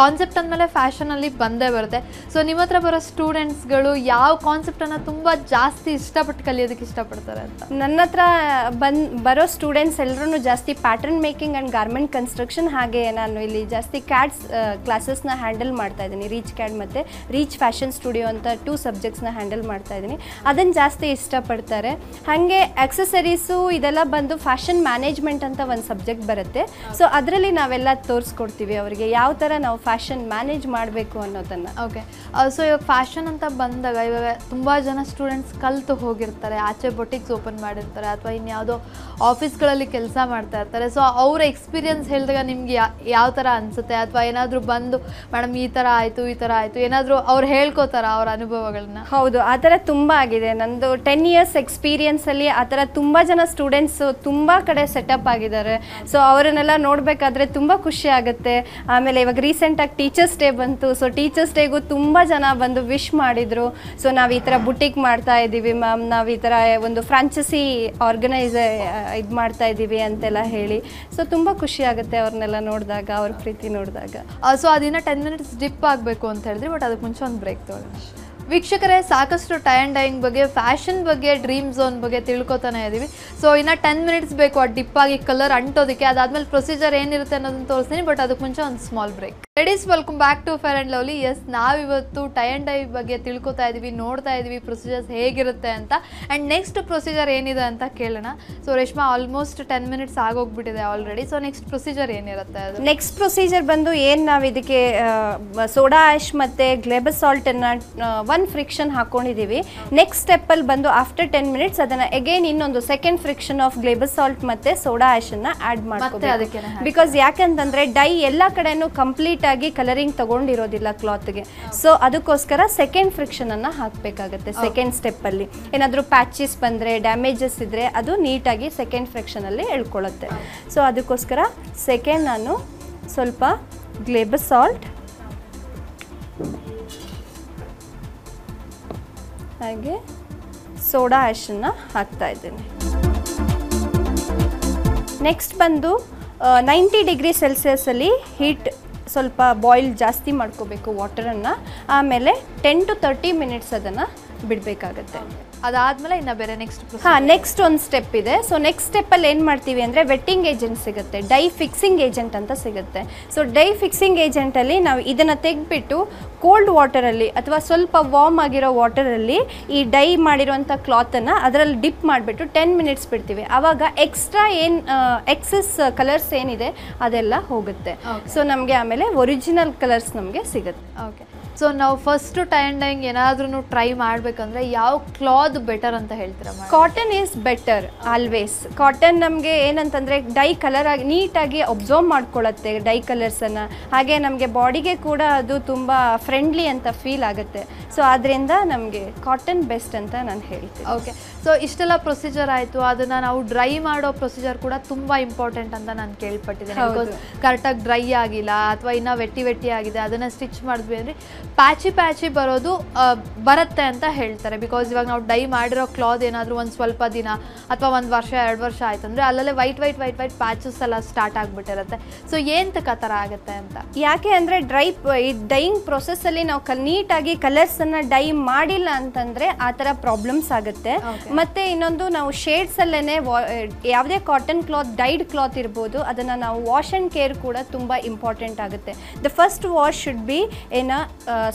ಕಾನ್ಸೆಪ್ಟ್ ಅಂದಮೇಲೆ ಫ್ಯಾಷನಲ್ಲಿ ಬಂದೇ ಬರುತ್ತೆ. ಸೊ ನಿಮ್ಮ ಹತ್ರ ಬರೋ ಸ್ಟೂಡೆಂಟ್ಸ್ಗಳು ಯಾವ ಕಾನ್ಸೆಪ್ಟನ್ನು ತುಂಬ ಜಾಸ್ತಿ ಇಷ್ಟಪಟ್ಟು ಕಲಿಯೋದಕ್ಕೆ ಇಷ್ಟಪಡ್ತಾರೆ ಅಂತ? ನನ್ನ ಹತ್ರ ಬಂದ್, ಬರೋ ಸ್ಟೂಡೆಂಟ್ಸ್ ಎಲ್ಲರೂ ಜಾಸ್ತಿ pattern making and garment construction ಹಾಗೆ ನಾನು ಇಲ್ಲಿ ಜಾಸ್ತಿ ಕ್ಯಾಡ್ಸ್ ಕ್ಲಾಸಸ್ನ ಹ್ಯಾಂಡಲ್ ಮಾಡ್ತಾ ಇದ್ದೀನಿ. ರೀಚ್ ಕ್ಯಾಡ್ ಮತ್ತು ರೀಚ್ ಫ್ಯಾಷನ್ ಸ್ಟುಡಿಯೋ ಅಂತ ಟೂ ಸಬ್ಜೆಕ್ಟ್ಸ್ನ ಹ್ಯಾಂಡಲ್ ಮಾಡ್ತಾ ಇದ್ದೀನಿ. ಅದನ್ನು ಜಾಸ್ತಿ ಇಷ್ಟಪಡ್ತಾರೆ. ಹಾಗೆ ಆಕ್ಸಸರೀಸು ಇದೆಲ್ಲ ಬಂದು ಫ್ಯಾಷನ್ ಮ್ಯಾನೇಜ್ಮೆಂಟ್ ಅಂತ ಒಂದು ಸಬ್ಜೆಕ್ಟ್ ಬರುತ್ತೆ. ಸೊ ಅದರಲ್ಲಿ ನಾವೆಲ್ಲ ತೋರಿಸ್ಕೊಡ್ತೀವಿ ಅವರಿಗೆ ಯಾವ ಥರ ನಾವು ಫ್ಯಾಷನ್ ಮ್ಯಾನೇಜ್ ಮಾಡಬೇಕು ಅನ್ನೋದನ್ನು. ಓಕೆ ಸೊ ಇವಾಗ ಫ್ಯಾಷನ್ ಅಂತ ಬಂದಾಗ ಇವಾಗ ತುಂಬ ಜನ ಸ್ಟೂಡೆಂಟ್ಸ್ ಕಲ್ತು ಹೋಗಿರ್ತಾರೆ. ಆಚೆ ಬೊಟಿಕ್ಸ್ ಓಪನ್ ಮಾಡಿರ್ತಾರೆ ಅಥವಾ ಇನ್ಯಾವುದೋ ಆಫೀಸ್ಗಳಲ್ಲಿ ಕೆಲಸ ಮಾಡ್ತಾ ಇರ್ತಾರೆ. ಸೊ ಅವರ ಎಕ್ಸ್ಪೀರಿಯನ್ಸ್ ಹೇಳಿದಾಗ ನಿಮ್ಗೆ ಯಾವ ಥರ ಅನಿಸುತ್ತೆ? ಅಥವಾ ಏನಾದರೂ ಬಂದು, ಮೇಡಮ್, ಈ ಥರ ಆಯಿತು, ಈ ಥರ ಆಯಿತು. ಏನಾದರೂ ಅವ್ರು ಹೇಳ್ಕೋತಾರ ಅವ್ರ ಅನುಭವಗಳನ್ನ ಹೌದು, ಆ ಥರ ತುಂಬ ಆಗಿದೆ. ನಂದು ಟೆನ್ ಇಯರ್ಸ್ ಎಕ್ಸ್ಪೀರಿಯನ್ಸಲ್ಲಿ ಆ ಥರ ತುಂಬ ಜನ ಸ್ಟೂಡೆಂಟ್ಸು ತುಂಬ ಕಡೆ ಸೆಟಪ್ ಆಗಿದ್ದಾರೆ. ಸೊ ಅವರನ್ನೆಲ್ಲ ನೋಡಬೇಕಾದ್ರೆ ತುಂಬ ಖುಷಿ ಆಗುತ್ತೆ. ಆಮೇಲೆ ಇವಾಗ ರೀಸೆಂಟಾಗಿ ಟೀಚರ್ಸ್ ಡೇ ಬಂತು. ಸೊ ಟೀಚರ್ಸ್ ಡೇಗೂ ತುಂಬ ಜನ ಬಂದು ವಿಶ್ ಮಾಡಿದರು. ಸೊ ನಾವು ಈ ಥರ ಬುಟಿಕ್ ಮಾಡ್ತಾ ಇದ್ದೀವಿ ಮ್ಯಾಮ್ ನಾವು ಈ ಥರ ಒಂದು ಫ್ರಾಂಚೈಸಿ ಆರ್ಗನೈಸ್ ಇದು ಮಾಡ್ತಾ ಇದ್ದೀವಿ ಅಂತೆಲ್ಲ ಹೇಳಿ. ಸೊ ತುಂಬ ಖುಷಿ ಆಗುತ್ತೆ ಅವ್ರನ್ನೆಲ್ಲ ನೋಡಿದಾಗ, ಅವ್ರ ಪ್ರೀತಿ ನೋಡಿದಾಗ. ಸೊ ಅದಿನ್ನ ಟೆನ್ ಮಿನಿಟ್ಸ್ ಡಿಪ್ ಆಗಬೇಕು ಅಂತ ಹೇಳಿದ್ರಿ ಬಟ್ ಅದಕ್ಕೆ ಮುಂಚೆ ಒಂದು ಬ್ರೇಕ್ ತಗೊಳ್ಳೋಣ ವೀಕ್ಷಕರೇ, ಸಾಕಷ್ಟು ಟೈ ಆ್ಯಂಡ್ ಡೈಯಿಂಗ್ ಬಗ್ಗೆ ಫ್ಯಾಷನ್ ಬಗ್ಗೆ ಡ್ರೀಮ್ ಝೋನ್ ಬಗ್ಗೆ ತಿಳ್ಕೊತಾನೆ ಇದ್ದೀವಿ ಸೊ ಇನ್ನು ಟೆನ್ ಮಿನಿಟ್ಸ್ ಬೇಕು ಆ ಡಿಪ್ಪಾಗಿ ಕಲರ್ ಅಂಟೋದಕ್ಕೆ. ಅದಾದಮೇಲೆ ಪ್ರೊಸೀಜರ್ ಏನಿರುತ್ತೆ ಅನ್ನೋದನ್ನು ತೋರಿಸ್ತೀನಿ ಬಟ್ ಅದಕ್ಕೆ ಮುಂಚೆ ಒಂದು small break ladies welcome back to Fair and Lovely S ನಾವಿವತ್ತು ಟೈ ಆ್ಯಂಡ್ ಡೈ ಬಗ್ಗೆ ತಿಳ್ಕೊತಾ ಇದ್ದೀವಿ ನೋಡ್ತಾ ಇದ್ದೀವಿ ಪ್ರೊಸೀಜರ್ಸ್ ಹೇಗಿರುತ್ತೆ ಅಂತ. ಆ್ಯಂಡ್ ನೆಕ್ಸ್ಟ್ ಪ್ರೊಸೀಜರ್ ಏನಿದೆ ಅಂತ ಕೇಳೋಣ. So Reshma almost ten minutes ಆಗೋಗ್ಬಿಟ್ಟಿದೆ already so next procedure ಏನಿರುತ್ತೆ ಅದು? ನೆಕ್ಸ್ಟ್ ಪ್ರೊಸೀಜರ್ ಬಂದು ಏನು ನಾವು ಇದಕ್ಕೆ ಸೋಡಾ ಆ್ಯಶ್ ಮತ್ತು ಗ್ಲೇಬಸ್ ಸಾಲ್ಟನ್ನು ಒನ್ ಫ್ರಿಕ್ಷನ್ ಹಾಕ್ಕೊಂಡಿದ್ದೀವಿ ನೆಕ್ಸ್ಟ್ ಸ್ಟೆಪ್ಪಲ್ಲಿ ಬಂದು ಆಫ್ಟರ್ ಟೆನ್ ಮಿನಿಟ್ಸ್ ಅದನ್ನು ಅಗೇನ್ ಇನ್ನೊಂದು second friction of Glauber salt ಮತ್ತು ಸೋಡಾ ಆ್ಯಶನ್ನು ಆ್ಯಡ್ ಮಾಡ್ತೀವಿ ಅದಕ್ಕೆ ಬಿಕಾಸ್ ಯಾಕಂತಂದರೆ ಡೈ ಎಲ್ಲ ಕಡೆಯೂ ಕಂಪ್ಲೀಟ್ ಆಗಿ ಕಲರಿಂಗ್ ತಗೊಂಡಿರೋದಿಲ್ಲ ಕ್ಲಾತ್ಗೆ. ಸೊ ಅದಕ್ಕೋಸ್ಕರ ಸೆಕೆಂಡ್ ಫ್ರಿಕ್ಷನನ್ನು ಹಾಕಬೇಕಾಗತ್ತೆ ಸೆಕೆಂಡ್ ಸ್ಟೆಪ್ಪಲ್ಲಿ ಏನಾದರೂ ಪ್ಯಾಚಸ್ ಬಂದರೆ ಡ್ಯಾಮೇಜಸ್ ಇದ್ದರೆ ಅದು ನೀಟಾಗಿ ಸೆಕೆಂಡ್ ಫ್ರಿಕ್ಷನಲ್ಲಿ ಎಳ್ಕೊಳ್ಳುತ್ತೆ. ಸೊ ಅದಕ್ಕೋಸ್ಕರ ಸೆಕೆಂಡ್ ನಾನು ಸ್ವಲ್ಪ ಗ್ಲೇಬಸ್ ಸಾಲ್ಟ್ ಹಾಗೆ ಸೋಡಾ ಆ್ಯಶನ್ನು ಹಾಕ್ತಾ ಇದ್ದೀನಿ. ನೆಕ್ಸ್ಟ್ ಬಂದು ನೈಂಟಿ ಡಿಗ್ರಿ ಸೆಲ್ಸಿಯಸಲ್ಲಿ ಹೀಟ್ ಸ್ವಲ್ಪ ಬಾಯ್ಲ್ ಜಾಸ್ತಿ ಮಾಡ್ಕೋಬೇಕು ವಾಟರನ್ನು. ಆಮೇಲೆ ಟೆನ್ ಟು ತರ್ಟಿ ಮಿನಿಟ್ಸ್ ಅದನ್ನು ಬಿಡಬೇಕಾಗತ್ತೆ. ಅದಾದ್ಮೇಲೆ ಇನ್ನ ಬೇರೆ ನೆಕ್ಸ್ಟ್ ಹಾ ನೆಕ್ಸ್ಟ್ ಒಂದು ಸ್ಟೆಪ್ ಇದೆ. ಸೊ ನೆಕ್ಸ್ಟ್ ಸ್ಟೆಪ್ಪಲ್ಲಿ ಏನು ಮಾಡ್ತೀವಿ ಅಂದರೆ ವೆಟ್ಟಿಂಗ್ ಏಜೆಂಟ್ ಸಿಗುತ್ತೆ ಡೈ ಫಿಕ್ಸಿಂಗ್ ಏಜೆಂಟ್ ಅಂತ ಸಿಗುತ್ತೆ. ಸೊ ಡೈ ಫಿಕ್ಸಿಂಗ್ ಏಜೆಂಟಲ್ಲಿ ನಾವು ಇದನ್ನು ತೆಗೆದ್ಬಿಟ್ಟು ಕೋಲ್ಡ್ ವಾಟರಲ್ಲಿ ಅಥವಾ ಸ್ವಲ್ಪ ವಾರ್ಮ್ ಆಗಿರೋ ವಾಟರಲ್ಲಿ ಈ ಡೈ ಮಾಡಿರೋಂಥ ಕ್ಲಾತನ್ನು ಅದರಲ್ಲಿ ಡಿಪ್ ಮಾಡಿಬಿಟ್ಟು ಟೆನ್ ಮಿನಿಟ್ಸ್ ಬಿಡ್ತೀವಿ. ಆವಾಗ ಎಕ್ಸ್ಟ್ರಾ ಏನು ಎಕ್ಸಸ್ ಕಲರ್ಸ್ ಏನಿದೆ ಅದೆಲ್ಲ ಹೋಗುತ್ತೆ. ಸೊ ನಮಗೆ ಆಮೇಲೆ ಒರಿಜಿನಲ್ ಕಲರ್ಸ್ ನಮಗೆ ಸಿಗುತ್ತೆ. ಓಕೆ ಸೊ ನಾವು ಫಸ್ಟ್ ಟೈಂಡ್ ಡೈಂಗ್ ಏನಾದ್ರೂ ಟ್ರೈ ಮಾಡ್ಬೇಕಂದ್ರೆ ಯಾವ ಕ್ಲಾತ್ ಬೆಟರ್ ಅಂತ ಹೇಳ್ತೀರಾ cotton is better always cotton ನಮಗೆ ಏನಂತಂದರೆ ಡೈ ಕಲರ್ ಆಗಿ ನೀಟಾಗಿ ಅಬ್ಸರ್ವ್ ಮಾಡ್ಕೊಳ್ಳುತ್ತೆ ಡೈ ಕಲರ್ಸನ್ನು ಹಾಗೆ ನಮಗೆ ಬಾಡಿಗೆ ಕೂಡ ಅದು ತುಂಬ ಫ್ರೆಂಡ್ಲಿ ಅಂತ ಫೀಲ್ ಆಗುತ್ತೆ. ಸೊ ಅದರಿಂದ ನಮಗೆ ಕಾಟನ್ ಬೆಸ್ಟ್ ಅಂತ ನಾನು ಹೇಳ್ತೀನಿ. ಓಕೆ ಸೊ ಇಷ್ಟೆಲ್ಲ ಪ್ರೊಸೀಜರ್ ಆಯಿತು. ಅದನ್ನ ನಾವು ಡ್ರೈ ಮಾಡೋ ಪ್ರೊಸೀಜರ್ ಕೂಡ ತುಂಬ ಇಂಪಾರ್ಟೆಂಟ್ ಅಂತ ನಾನು ಕೇಳ್ಪಟ್ಟಿದ್ದೇನೆ. ಬಿಕಾಸ್ ಕರೆಕ್ಟಾಗಿ ಡ್ರೈ ಆಗಿಲ್ಲ ಅಥವಾ ಇನ್ನೂ ವೆಟ್ಟಿ ವೆಟ್ಟಿ ಆಗಿದೆ ಅದನ್ನು ಸ್ಟಿಚ್ ಮಾಡಿದ್ವಿ ಅಂದರೆ ಪ್ಯಾಚಿ ಪ್ಯಾಚಿ ಬರೋದು ಬರುತ್ತೆ ಅಂತ ಹೇಳ್ತಾರೆ. ಬಿಕಾಸ್ ಇವಾಗ ನಾವು ಡೈ ಮಾಡಿರೋ ಕ್ಲಾತ್ ಏನಾದರೂ ಒಂದು ಸ್ವಲ್ಪ ದಿನ ಅಥವಾ ಒಂದು ವರ್ಷ ಎರಡು ವರ್ಷ ಆಯ್ತು ಅಂದರೆ ಅಲ್ಲಲ್ಲೇ white white white white patches ಎಲ್ಲ ಸ್ಟಾರ್ಟ್ ಆಗಿಬಿಟ್ಟಿರುತ್ತೆ. ಸೊ ಏಂತಕ್ಕೆ ಆ ಥರ ಆಗುತ್ತೆ ಅಂತ? ಯಾಕೆ ಅಂದರೆ ಡ್ರೈ ಈ ಡೈಯಿಂಗ್ ಪ್ರೊಸೆಸ್ಸಲ್ಲಿ ನಾವು ಕ ನೀಟಾಗಿ ಕಲರ್ಸನ್ನು ಡೈ ಮಾಡಿಲ್ಲ ಅಂತಂದರೆ ಆ ಥರ ಪ್ರಾಬ್ಲಮ್ಸ್ ಆಗುತ್ತೆ. ಮತ್ತು ಇನ್ನೊಂದು ನಾವು ಶೇಡ್ಸಲ್ಲೇ ಯಾವುದೇ ಕಾಟನ್ ಕ್ಲಾತ್ ಡೈಡ್ ಕ್ಲಾತ್ ಇರ್ಬೋದು ಅದನ್ನು ನಾವು ವಾಶ್ ಆ್ಯಂಡ್ ಕೇರ್ ಕೂಡ ತುಂಬ ಇಂಪಾರ್ಟೆಂಟ್ ಆಗುತ್ತೆ. The first wash should be ಏನ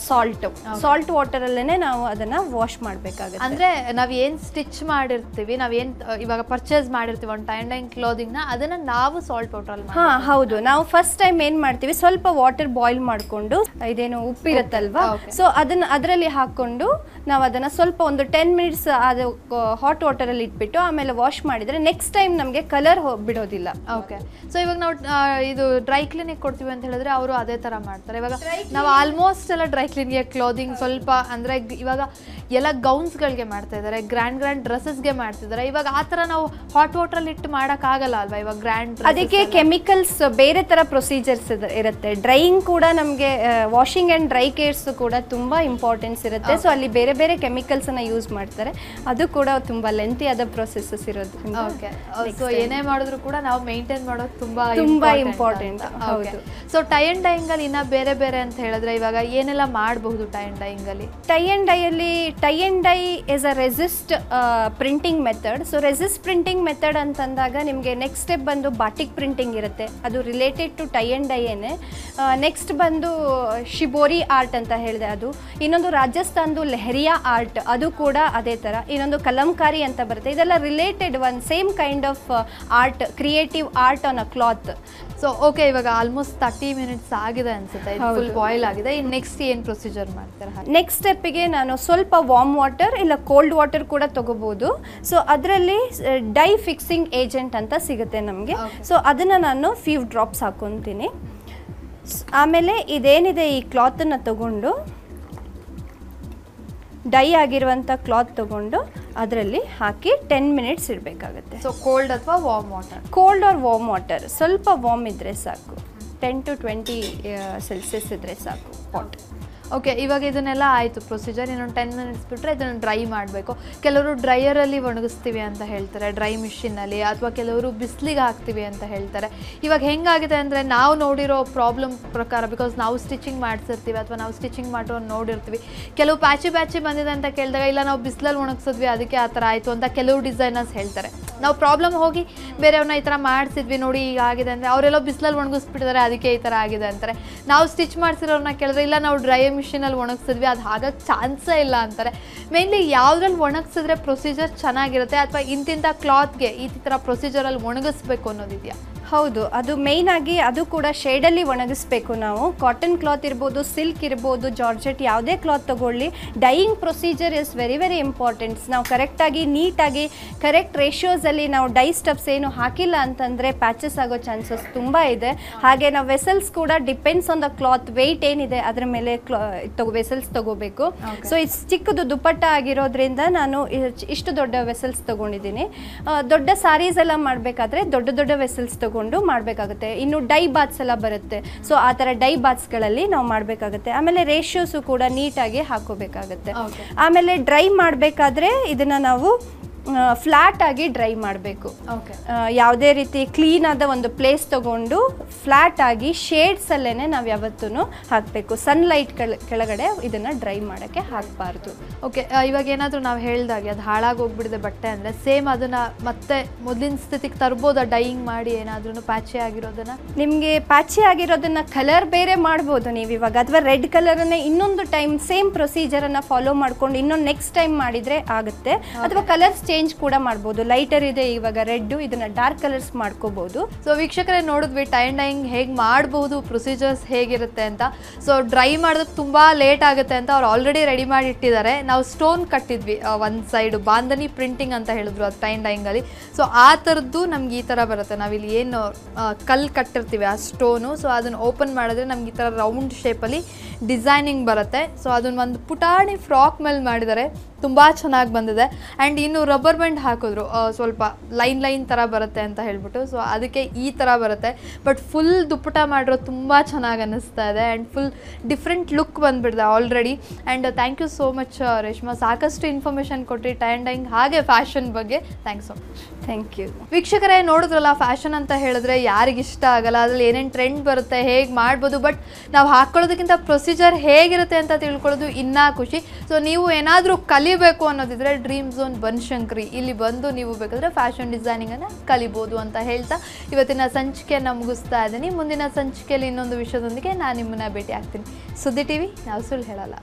ಸಾಲ್ಟ್ ಸಾಲ್ಟ್ ವಾಟರಲ್ಲೇ ನಾವು ಅದನ್ನು ವಾಶ್ ಮಾಡಬೇಕಾಗುತ್ತೆ. ಅಂದ್ರೆ ನಾವ್ ಏನ್ ಸ್ಟಿಚ್ ಮಾಡಿರ್ತೀವಿ ನಾವ್ ಏನ್ ಇವಾಗ ಪರ್ಚೇಸ್ ಮಾಡಿರ್ತೀವಿ ಒಂದು ಟೈಮ್ ಟೈಮ್ ಕ್ಲೋದಿಂಗ್ನ ಅದನ್ನು ಅದನ್ನ ನಾವು ಸಾಲ್ಟ್ ವಾಟರ್ ಹಾಂ ಹೌದು. ನಾವು ಫಸ್ಟ್ ಟೈಮ್ ಏನು ಮಾಡ್ತೀವಿ ಸ್ವಲ್ಪ ವಾಟರ್ ಬಾಯ್ಲ್ ಮಾಡ್ಕೊಂಡು ಇದೇನು ಉಪ್ಪಿರುತ್ತಲ್ವಾ. ಸೊ ಅದನ್ನ ಅದರಲ್ಲಿ ಹಾಕೊಂಡು ನಾವು ಅದನ್ನು ಸ್ವಲ್ಪ ಒಂದು ಟೆನ್ ಮಿನಿಟ್ಸ್ ಅದು ಹಾಟ್ ವಾಟರಲ್ಲಿ ಇಟ್ಬಿಟ್ಟು ಆಮೇಲೆ ವಾಶ್ ಮಾಡಿದರೆ ನೆಕ್ಸ್ಟ್ ಟೈಮ್ ನಮಗೆ ಕಲರ್ ಬಿಡೋದಿಲ್ಲ. ಓಕೆ ಸೊ ಇವಾಗ ನಾವು ಇದು ಡ್ರೈ ಕ್ಲೀನಿಗೆ ಕೊಡ್ತೀವಿ ಅಂತ ಹೇಳಿದ್ರೆ ಅವರು ಅದೇ ಥರ ಮಾಡ್ತಾರೆ. ಇವಾಗ ನಾವು ಆಲ್ಮೋಸ್ಟ್ ಎಲ್ಲ ಡ್ರೈ ಕ್ಲೀನ್ಗೆ ಕ್ಲೋದಿಂಗ್ ಸ್ವಲ್ಪ ಅಂದರೆ ಇವಾಗ ಎಲ್ಲ ಗೌನ್ಸ್ಗಳಿಗೆ ಮಾಡ್ತಾ ಇದ್ದಾರೆ ಗ್ರ್ಯಾಂಡ್ ಗ್ರ್ಯಾಂಡ್ ಡ್ರೆಸ್ಸಸ್ಗೆ ಮಾಡ್ತಿದ್ದಾರೆ ಇವಾಗ ಆ ಥರ ನಾವು ಹಾಟ್ ವಾಟ್ರಲ್ಲಿ ಇಟ್ಟು ಮಾಡೋಕ್ಕಾಗಲ್ಲ ಅಲ್ವಾ? ಇವಾಗ ಗ್ರ್ಯಾಂಡ್ ಅದಕ್ಕೆ ಕೆಮಿಕಲ್ಸ್ ಬೇರೆ ಥರ ಪ್ರೊಸೀಜರ್ಸ್ ಇರುತ್ತೆ. ಡ್ರೈಯಿಂಗ್ ಕೂಡ ನಮಗೆ ವಾಷಿಂಗ್ ಆ್ಯಂಡ್ ಡ್ರೈ ಕೇರ್ಸ್ ಕೂಡ ತುಂಬ ಇಂಪಾರ್ಟೆನ್ಸ್ ಇರುತ್ತೆ. ಸೊ ಅಲ್ಲಿ ಬೇರೆ ಬೇರೆ ಕೆಮಿಕಲ್ಸ್ ಅನ್ನ ಯೂಸ್ ಮಾಡ್ತಾರೆ. ಅದು ಕೂಡ ತುಂಬ ಲೆಂತಿ ಆದ ಪ್ರೊಸೆಸಸ್ ಇರೋದ್ರಿಂದ ಓಕೆ ಸೊ ಏನೇ ಮಾಡಿದ್ರು ಕೂಡ ನಾವು ಮೇಂಟೈನ್ ಮಾಡೋದು ತುಂಬಾ ತುಂಬಾ ಇಂಪಾರ್ಟೆಂಟ್ ಹೌದು. ಸೊ ಟೈ ಅಂಡ್ ಡೈಯಿಂಗ್ ಅಲ್ಲಿ ಇನ್ನ ಬೇರೆ ಬೇರೆ ಅಂತ ಹೇಳಿದ್ರೆ ಇವಾಗ ಏನೆಲ್ಲ ಮಾಡಬಹುದು ಟೈ ಅಂಡ್ ಡೈಯಿಂಗಲ್ಲಿ tie dye ಡೈಯಲ್ಲಿ tie and dye is a resist printing method so resist printing method ಅಂತಂದಾಗ ನಿಮಗೆ ನೆಕ್ಸ್ಟ್ ಸ್ಟೆಪ್ ಬಂದು ಬಾಟಿಕ್ ಪ್ರಿಂಟಿಂಗ್ ಇರುತ್ತೆ. ಅದು ರಿಲೇಟೆಡ್ ಟು ಟೈ ಡೈ ಏನೇ. ನೆಕ್ಸ್ಟ್ ಬಂದು ಶಿಬೋರಿ ಆರ್ಟ್ ಅಂತ ಹೇಳಿದೆ ಅದು. ಇನ್ನೊಂದು ರಾಜಸ್ಥಾನ್ದು ಲೆಹರಿಯಾ ಆರ್ಟ್ ಅದು ಕೂಡ ಅದೇ ಥರ ಇನ್ನೊಂದು ಕಲಂಕಾರಿ ಅಂತ ಬರುತ್ತೆ. ಇದೆಲ್ಲ related one same kind of art creative art on a cloth so okay ಇವಾಗ ಆಲ್ಮೋಸ್ಟ್ ತರ್ಟಿ ಮಿನಿಟ್ಸ್ ಆಗಿದೆ ಅನ್ಸುತ್ತೆ. ಫುಲ್ ಬಾಯ್ಲ್ ಆಗಿದೆ. ಇನ್ನು ನೆಕ್ಸ್ಟ್ ಏನು ಪ್ರೊಸೀಜರ್ ಮಾಡ್ತಾರೆ? ನೆಕ್ಸ್ಟ್ ಸ್ಟೆಪ್ಪಿಗೆ ನಾನು ಸ್ವಲ್ಪ ವಾರ್ಮ್ ವಾಟರ್ ಇಲ್ಲ ಕೋಲ್ಡ್ ವಾಟರ್ ಕೂಡ ತಗೋಬೋದು. ಸೊ ಅದರಲ್ಲಿ ಡೈ ಫಿಕ್ಸಿಂಗ್ ಏಜೆಂಟ್ ಅಂತ ಸಿಗುತ್ತೆ ನಮಗೆ. ಸೊ ಅದನ್ನು ನಾನು ಫ್ಯೂ ಡ್ರಾಪ್ಸ್ ಹಾಕೊತೀನಿ. ಆಮೇಲೆ ಇದೇನಿದೆ ಈ ಕ್ಲಾತನ್ನು ತಗೊಂಡು ಡೈ ಆಗಿರುವಂಥ ಕ್ಲಾತ್ ತಗೊಂಡು ಅದರಲ್ಲಿ ಹಾಕಿ ಟೆನ್ ಮಿನಿಟ್ಸ್ ಇಡಬೇಕಾಗುತ್ತೆ. ಸೊ ಕೋಲ್ಡ್ ಅಥವಾ warm water cold or warm water ಸ್ವಲ್ಪ ವಾರ್ಮ್ ಇದ್ದರೆ ಸಾಕು. ಟೆನ್ ಟು ಟ್ವೆಂಟಿ ಸೆಲ್ಸಿಯಸ್ ಇದ್ದರೆ ಸಾಕು. ಪಾಟ್ ಓಕೆ ಇವಾಗ ಇದನ್ನೆಲ್ಲ ಆಯಿತು. ಪ್ರೊಸೀಜರ್ ಇನ್ನೊಂದು ಟೆನ್ ಮಿನಿಟ್ಸ್ ಬಿಟ್ಟರೆ ಇದನ್ನು ಡ್ರೈ ಮಾಡಬೇಕು. ಕೆಲವರು ಡ್ರೈಯರಲ್ಲಿ ಒಣಗಿಸ್ತೀವಿ ಅಂತ ಹೇಳ್ತಾರೆ ಡ್ರೈ ಮಿಷಿನಲ್ಲಿ ಅಥವಾ ಕೆಲವರು ಬಿಸಿಲಿಗೆ ಹಾಕ್ತೀವಿ ಅಂತ ಹೇಳ್ತಾರೆ. ಇವಾಗ ಹೆಂಗಾಗಿದೆ ಅಂದರೆ ನಾವು ನೋಡಿರೋ ಪ್ರಾಬ್ಲಮ್ ಪ್ರಕಾರ ಬಿಕಾಸ್ ನಾವು ಸ್ಟಿಚಿಂಗ್ ಮಾಡಿಸಿರ್ತೀವಿ ಅಥವಾ ನಾವು ಸ್ಟಿಚಿಂಗ್ ಮಾಡೋ ನೋಡಿರ್ತೀವಿ. ಕೆಲವು ಪ್ಯಾಚಿ ಪ್ಯಾಚಿ ಬಂದಿದೆ ಅಂತ ಕೇಳಿದಾಗ, ಇಲ್ಲ, ನಾವು ಬಿಸಿಲಲ್ಲಿ ಒಣಗಿಸಿದ್ವಿ, ಅದಕ್ಕೆ ಆ ಥರ ಆಯಿತು ಅಂತ ಕೆಲವು ಡಿಸೈನರ್ಸ್ ಹೇಳ್ತಾರೆ. ನಾವು ಪ್ರಾಬ್ಲಮ್ ಹೋಗಿ ಬೇರೆಯವ್ರನ್ನ ಈ ಥರ ಮಾಡಿಸಿದ್ವಿ ನೋಡಿ, ಈಗ ಆಗಿದೆ ಅಂದರೆ ಅವರೆಲ್ಲ ಬಿಸಿಲಲ್ಲಿ ಒಣಗಿಸ್ಬಿಟ್ಟಿದ್ದಾರೆ, ಅದಕ್ಕೆ ಈ ಥರ ಆಗಿದೆ ಅಂತಾರೆ. ನಾವು ಸ್ಟಿಚ್ ಮಾಡಿಸಿರೋರನ್ನ ಕೇಳಿದ್ರೆ, ಇಲ್ಲ, ನಾವು ಡ್ರೈ ಮಿಷಿನಲ್ಲಿ ಒಣಗಿಸಿದ್ವಿ, ಅದು ಆಗಕ್ಕೆ ಚಾನ್ಸೇ ಇಲ್ಲ ಅಂತಾರೆ. ಮೇನ್ಲಿ ಯಾವುದ್ರಲ್ಲಿ ಒಣಗಿಸಿದ್ರೆ ಪ್ರೊಸೀಜರ್ ಚೆನ್ನಾಗಿರುತ್ತೆ, ಅಥವಾ ಇಂತಿಂಥ ಕ್ಲಾತ್ಗೆ ಈ ಥರ ಪ್ರೊಸೀಜರಲ್ಲಿ ಒಣಗಿಸ್ಬೇಕು ಅನ್ನೋದಿದೆಯಾ? ಹೌದು ಅದು ಮೇಯ್ನ್ ಆಗಿ ಅದು ಕೂಡ ಶೇಡಲ್ಲಿ ಒಣಗಿಸ್ಬೇಕು ನಾವು. ಕಾಟನ್ ಕ್ಲಾತ್ ಇರ್ಬೋದು ಸಿಲ್ಕ್ ಇರ್ಬೋದು ಜಾರ್ಜೆಟ್ ಯಾವುದೇ ಕ್ಲಾತ್ ತಗೊಳ್ಳಿ. Dyeing procedure is very very important ನಾವು ಕರೆಕ್ಟಾಗಿ ನೀಟಾಗಿ ಕರೆಕ್ಟ್ ರೇಷಿಯೋಸಲ್ಲಿ ನಾವು ಡೈ ಸ್ಟಫ್ಸ್ ಏನು ಹಾಕಿಲ್ಲ ಅಂತಂದರೆ ಪ್ಯಾಚಸ್ ಆಗೋ ಚಾನ್ಸಸ್ ತುಂಬ ಇದೆ. ಹಾಗೆ ನಾವು ವೆಸಲ್ಸ್ ಕೂಡ depends on the cloth weight ಏನಿದೆ ಅದರ ಮೇಲೆ ಕ್ಲಾ ತಗೋ ವೆಸಲ್ಸ್ ತಗೋಬೇಕು. ಸೊ ಇದು ಚಿಕ್ಕದು ದುಪ್ಪಟ್ಟ ಆಗಿರೋದ್ರಿಂದ ನಾನು ಇಷ್ಟು ದೊಡ್ಡ ವೆಸಲ್ಸ್ ತಗೊಂಡಿದ್ದೀನಿ. ದೊಡ್ಡ ಸಾರೀಸ್ ಎಲ್ಲ ಮಾಡಬೇಕಾದ್ರೆ ದೊಡ್ಡ ದೊಡ್ಡ ವೆಸಲ್ಸ್ ತಗೊಂಡು ಮಾಡಬೇಕಾಗುತ್ತೆ. ಇನ್ನು ಡೈ ಬಾತ್ಸ್ ಎಲ್ಲ ಬರುತ್ತೆ. ಸೊ ಆ ಥರ ಡೈ ಬಾತ್ಸ್ಗಳಲ್ಲಿ ನಾವು ಮಾಡಬೇಕಾಗುತ್ತೆ. ಆಮೇಲೆ ರೇಷಿಯೋಸು ಕೂಡ ನೀಟಾಗಿ ಹಾಕೋಬೇಕಾಗುತ್ತೆ ಆಮೇಲೆ ಡ್ರೈ ಮಾಡಬೇಕಾದ್ರೆ ಇದನ್ನು ನಾವು ಫ್ಲ್ಯಾಟ್ ಆಗಿ ಡ್ರೈ ಮಾಡಬೇಕು. ಓಕೆ ಯಾವುದೇ ರೀತಿ ಕ್ಲೀನ್ ಆದ ಒಂದು ಪ್ಲೇಸ್ ತಗೊಂಡು ಫ್ಲ್ಯಾಟ್ ಆಗಿ ಶೇಡ್ಸ್ ಅಲ್ಲೇನೆ ನಾವು ಯಾವತ್ತೂ ಹಾಕಬೇಕು. ಸನ್ಲೈಟ್ ಕೆಳಗಡೆ ಇದನ್ನ ಡ್ರೈ ಮಾಡೋಕ್ಕೆ ಹಾಕಬಾರ್ದು. ಓಕೆ ಇವಾಗ ಏನಾದರೂ ನಾವು ಹೇಳ್ದಾಗೆ ಅದು ಹಾಳಾಗಿ ಹೋಗ್ಬಿಡಿದೆ ಬಟ್ಟೆ ಅಂದರೆ ಸೇಮ್ ಅದನ್ನ ಮತ್ತೆ ಮೊದಲಿನ ಸ್ಥಿತಿಗೆ ತರ್ಬೋದಾ? ಡೈಯಿಂಗ್ ಮಾಡಿ ಏನಾದ್ರೂ ಪ್ಯಾಚೆ ಆಗಿರೋದನ್ನ? ನಿಮಗೆ ಪ್ಯಾಚೆ ಆಗಿರೋದನ್ನ ಕಲರ್ ಬೇರೆ ಮಾಡ್ಬೋದು ನೀವು ಇವಾಗ. ಅಥವಾ ರೆಡ್ ಕಲರನ್ನೇ ಇನ್ನೊಂದು ಟೈಮ್ ಸೇಮ್ ಪ್ರೊಸೀಜರನ್ನು ಫಾಲೋ ಮಾಡ್ಕೊಂಡು ಇನ್ನೊಂದು ನೆಕ್ಸ್ಟ್ ಟೈಮ್ ಮಾಡಿದರೆ ಆಗುತ್ತೆ. ಅಥವಾ ಕಲರ್ಸ್ ಚೇಂಜ್ ಕೂಡ ಮಾಡ್ಬೋದು. ಲೈಟರ್ ಇದೆ ಇವಾಗ ರೆಡ್ ಇದನ್ನ ಡಾರ್ಕ್ ಕಲರ್ಸ್ ಮಾಡ್ಕೋಬಹುದು ಸೊ ವೀಕ್ಷಕರೇ ನೋಡಿದ್ವಿ ಟೈಮ್ ಡೈಯಿಂಗ್ ಹೇಗೆ ಮಾಡಬಹುದು ಪ್ರೊಸೀಜರ್ಸ್ ಹೇಗಿರುತ್ತೆ ಅಂತ. ಸೊ ಡ್ರೈ ಮಾಡೋದಕ್ಕೆ ತುಂಬ ಲೇಟ್ ಆಗುತ್ತೆ ಅಂತ ಅವ್ರು ಆಲ್ರೆಡಿ ರೆಡಿ ಮಾಡಿ ಇಟ್ಟಿದ್ದಾರೆ. ನಾವು ಸ್ಟೋನ್ ಕಟ್ಟಿದ್ವಿ ಒಂದು ಸೈಡು ಬಾಂಧನಿ ಪ್ರಿಂಟಿಂಗ್ ಅಂತ ಹೇಳಿದ್ರು ಅದು ಟೈಮ್ ಡೈಯಿಂಗಲ್ಲಿ ಸೊ ಆ ಥರದ್ದು ನಮ್ಗೆ ಈ ಥರ ಬರುತ್ತೆ. ನಾವಿಲ್ಲಿ ಏನು ಕಲ್ ಕಟ್ಟಿರ್ತೀವಿ ಆ ಸ್ಟೋನು ಸೊ ಅದನ್ನು ಓಪನ್ ಮಾಡಿದ್ರೆ ನಮ್ಗೆ ಈ ಥರ ರೌಂಡ್ ಶೇಪಲ್ಲಿ ಡಿಸೈನಿಂಗ್ ಬರುತ್ತೆ. ಸೊ ಅದನ್ನ ಒಂದು ಪುಟಾಣಿ ಫ್ರಾಕ್ ಮೇಲೆ ಮಾಡಿದ್ದಾರೆ. ತುಂಬ ಚೆನ್ನಾಗಿ ಬಂದಿದೆ. ಆ್ಯಂಡ್ ಇನ್ನು ರಬ್ಬರ್ ಬ್ಯಾಂಡ್ ಹಾಕಿದ್ರು. ಸ್ವಲ್ಪ ಲೈನ್ ಲೈನ್ ಥರ ಬರುತ್ತೆ ಅಂತ ಹೇಳ್ಬಿಟ್ಟು. ಸೊ ಅದಕ್ಕೆ ಈ ಥರ ಬರುತ್ತೆ. ಬಟ್ ಫುಲ್ ದುಪ್ಪಟ ಮಾಡಿರೋ ತುಂಬ ಚೆನ್ನಾಗಿ ಅನ್ನಿಸ್ತಾ ಇದೆ. And full different look ಬಂದುಬಿಡ್ದೆ already and thank you so much Reshma. ಸಾಕಷ್ಟು ಇನ್ಫಾರ್ಮೇಷನ್ ಕೊಟ್ರಿ. ಟೈಂಡ್ ಡೈಂಗ್ ಹಾಗೆ ಫ್ಯಾಷನ್ ಬಗ್ಗೆ. Thanks so much thank you ವೀಕ್ಷಕರೇ ನೋಡಿದ್ರಲ್ಲ ಫ್ಯಾಷನ್ ಅಂತ ಹೇಳಿದ್ರೆ ಯಾರಿಗೆ ಇಷ್ಟ ಆಗಲ್ಲ. ಅದ್ರಲ್ಲಿ ಏನೇನು ಟ್ರೆಂಡ್ ಬರುತ್ತೆ ಹೇಗೆ ಮಾಡ್ಬೋದು ಬಟ್ ನಾವು ಹಾಕೊಳ್ಳೋದಕ್ಕಿಂತ ಪ್ರೊಸೀಜರ್ ಹೇಗಿರುತ್ತೆ ಅಂತ ತಿಳ್ಕೊಳ್ಳೋದು ಇನ್ನೂ ಖುಷಿ. ಸೊ ನೀವು ಏನಾದರೂ ಕಲಿಬೇಕು ಅನ್ನೋದಿದ್ರೆ ಡ್ರೀಮ್ ಝೋನ್ ಬನಶಂಕರಿ ಇಲ್ಲಿ ಬಂದು ನೀವು ಬೇಕಾದರೆ ಫ್ಯಾಷನ್ ಡಿಸೈನಿಂಗನ್ನು ಕಲಿಬೋದು ಅಂತ ಹೇಳ್ತಾ ಇವತ್ತಿನ ಸಂಚಿಕೆಯನ್ನು ಮುಗಿಸ್ತಾ ಇದ್ದೀನಿ. ಮುಂದಿನ ಸಂಚಿಕೆಯಲ್ಲಿ ಇನ್ನೊಂದು ವಿಷಯದೊಂದಿಗೆ ನಾನು ನಿಮ್ಮನ್ನ ಭೇಟಿ ಆಗ್ತೀನಿ ಸುದ್ದಿ ಟಿವಿ, ನಾವು ಸುಳ್ಳು ಹೇಳಲ್ಲ.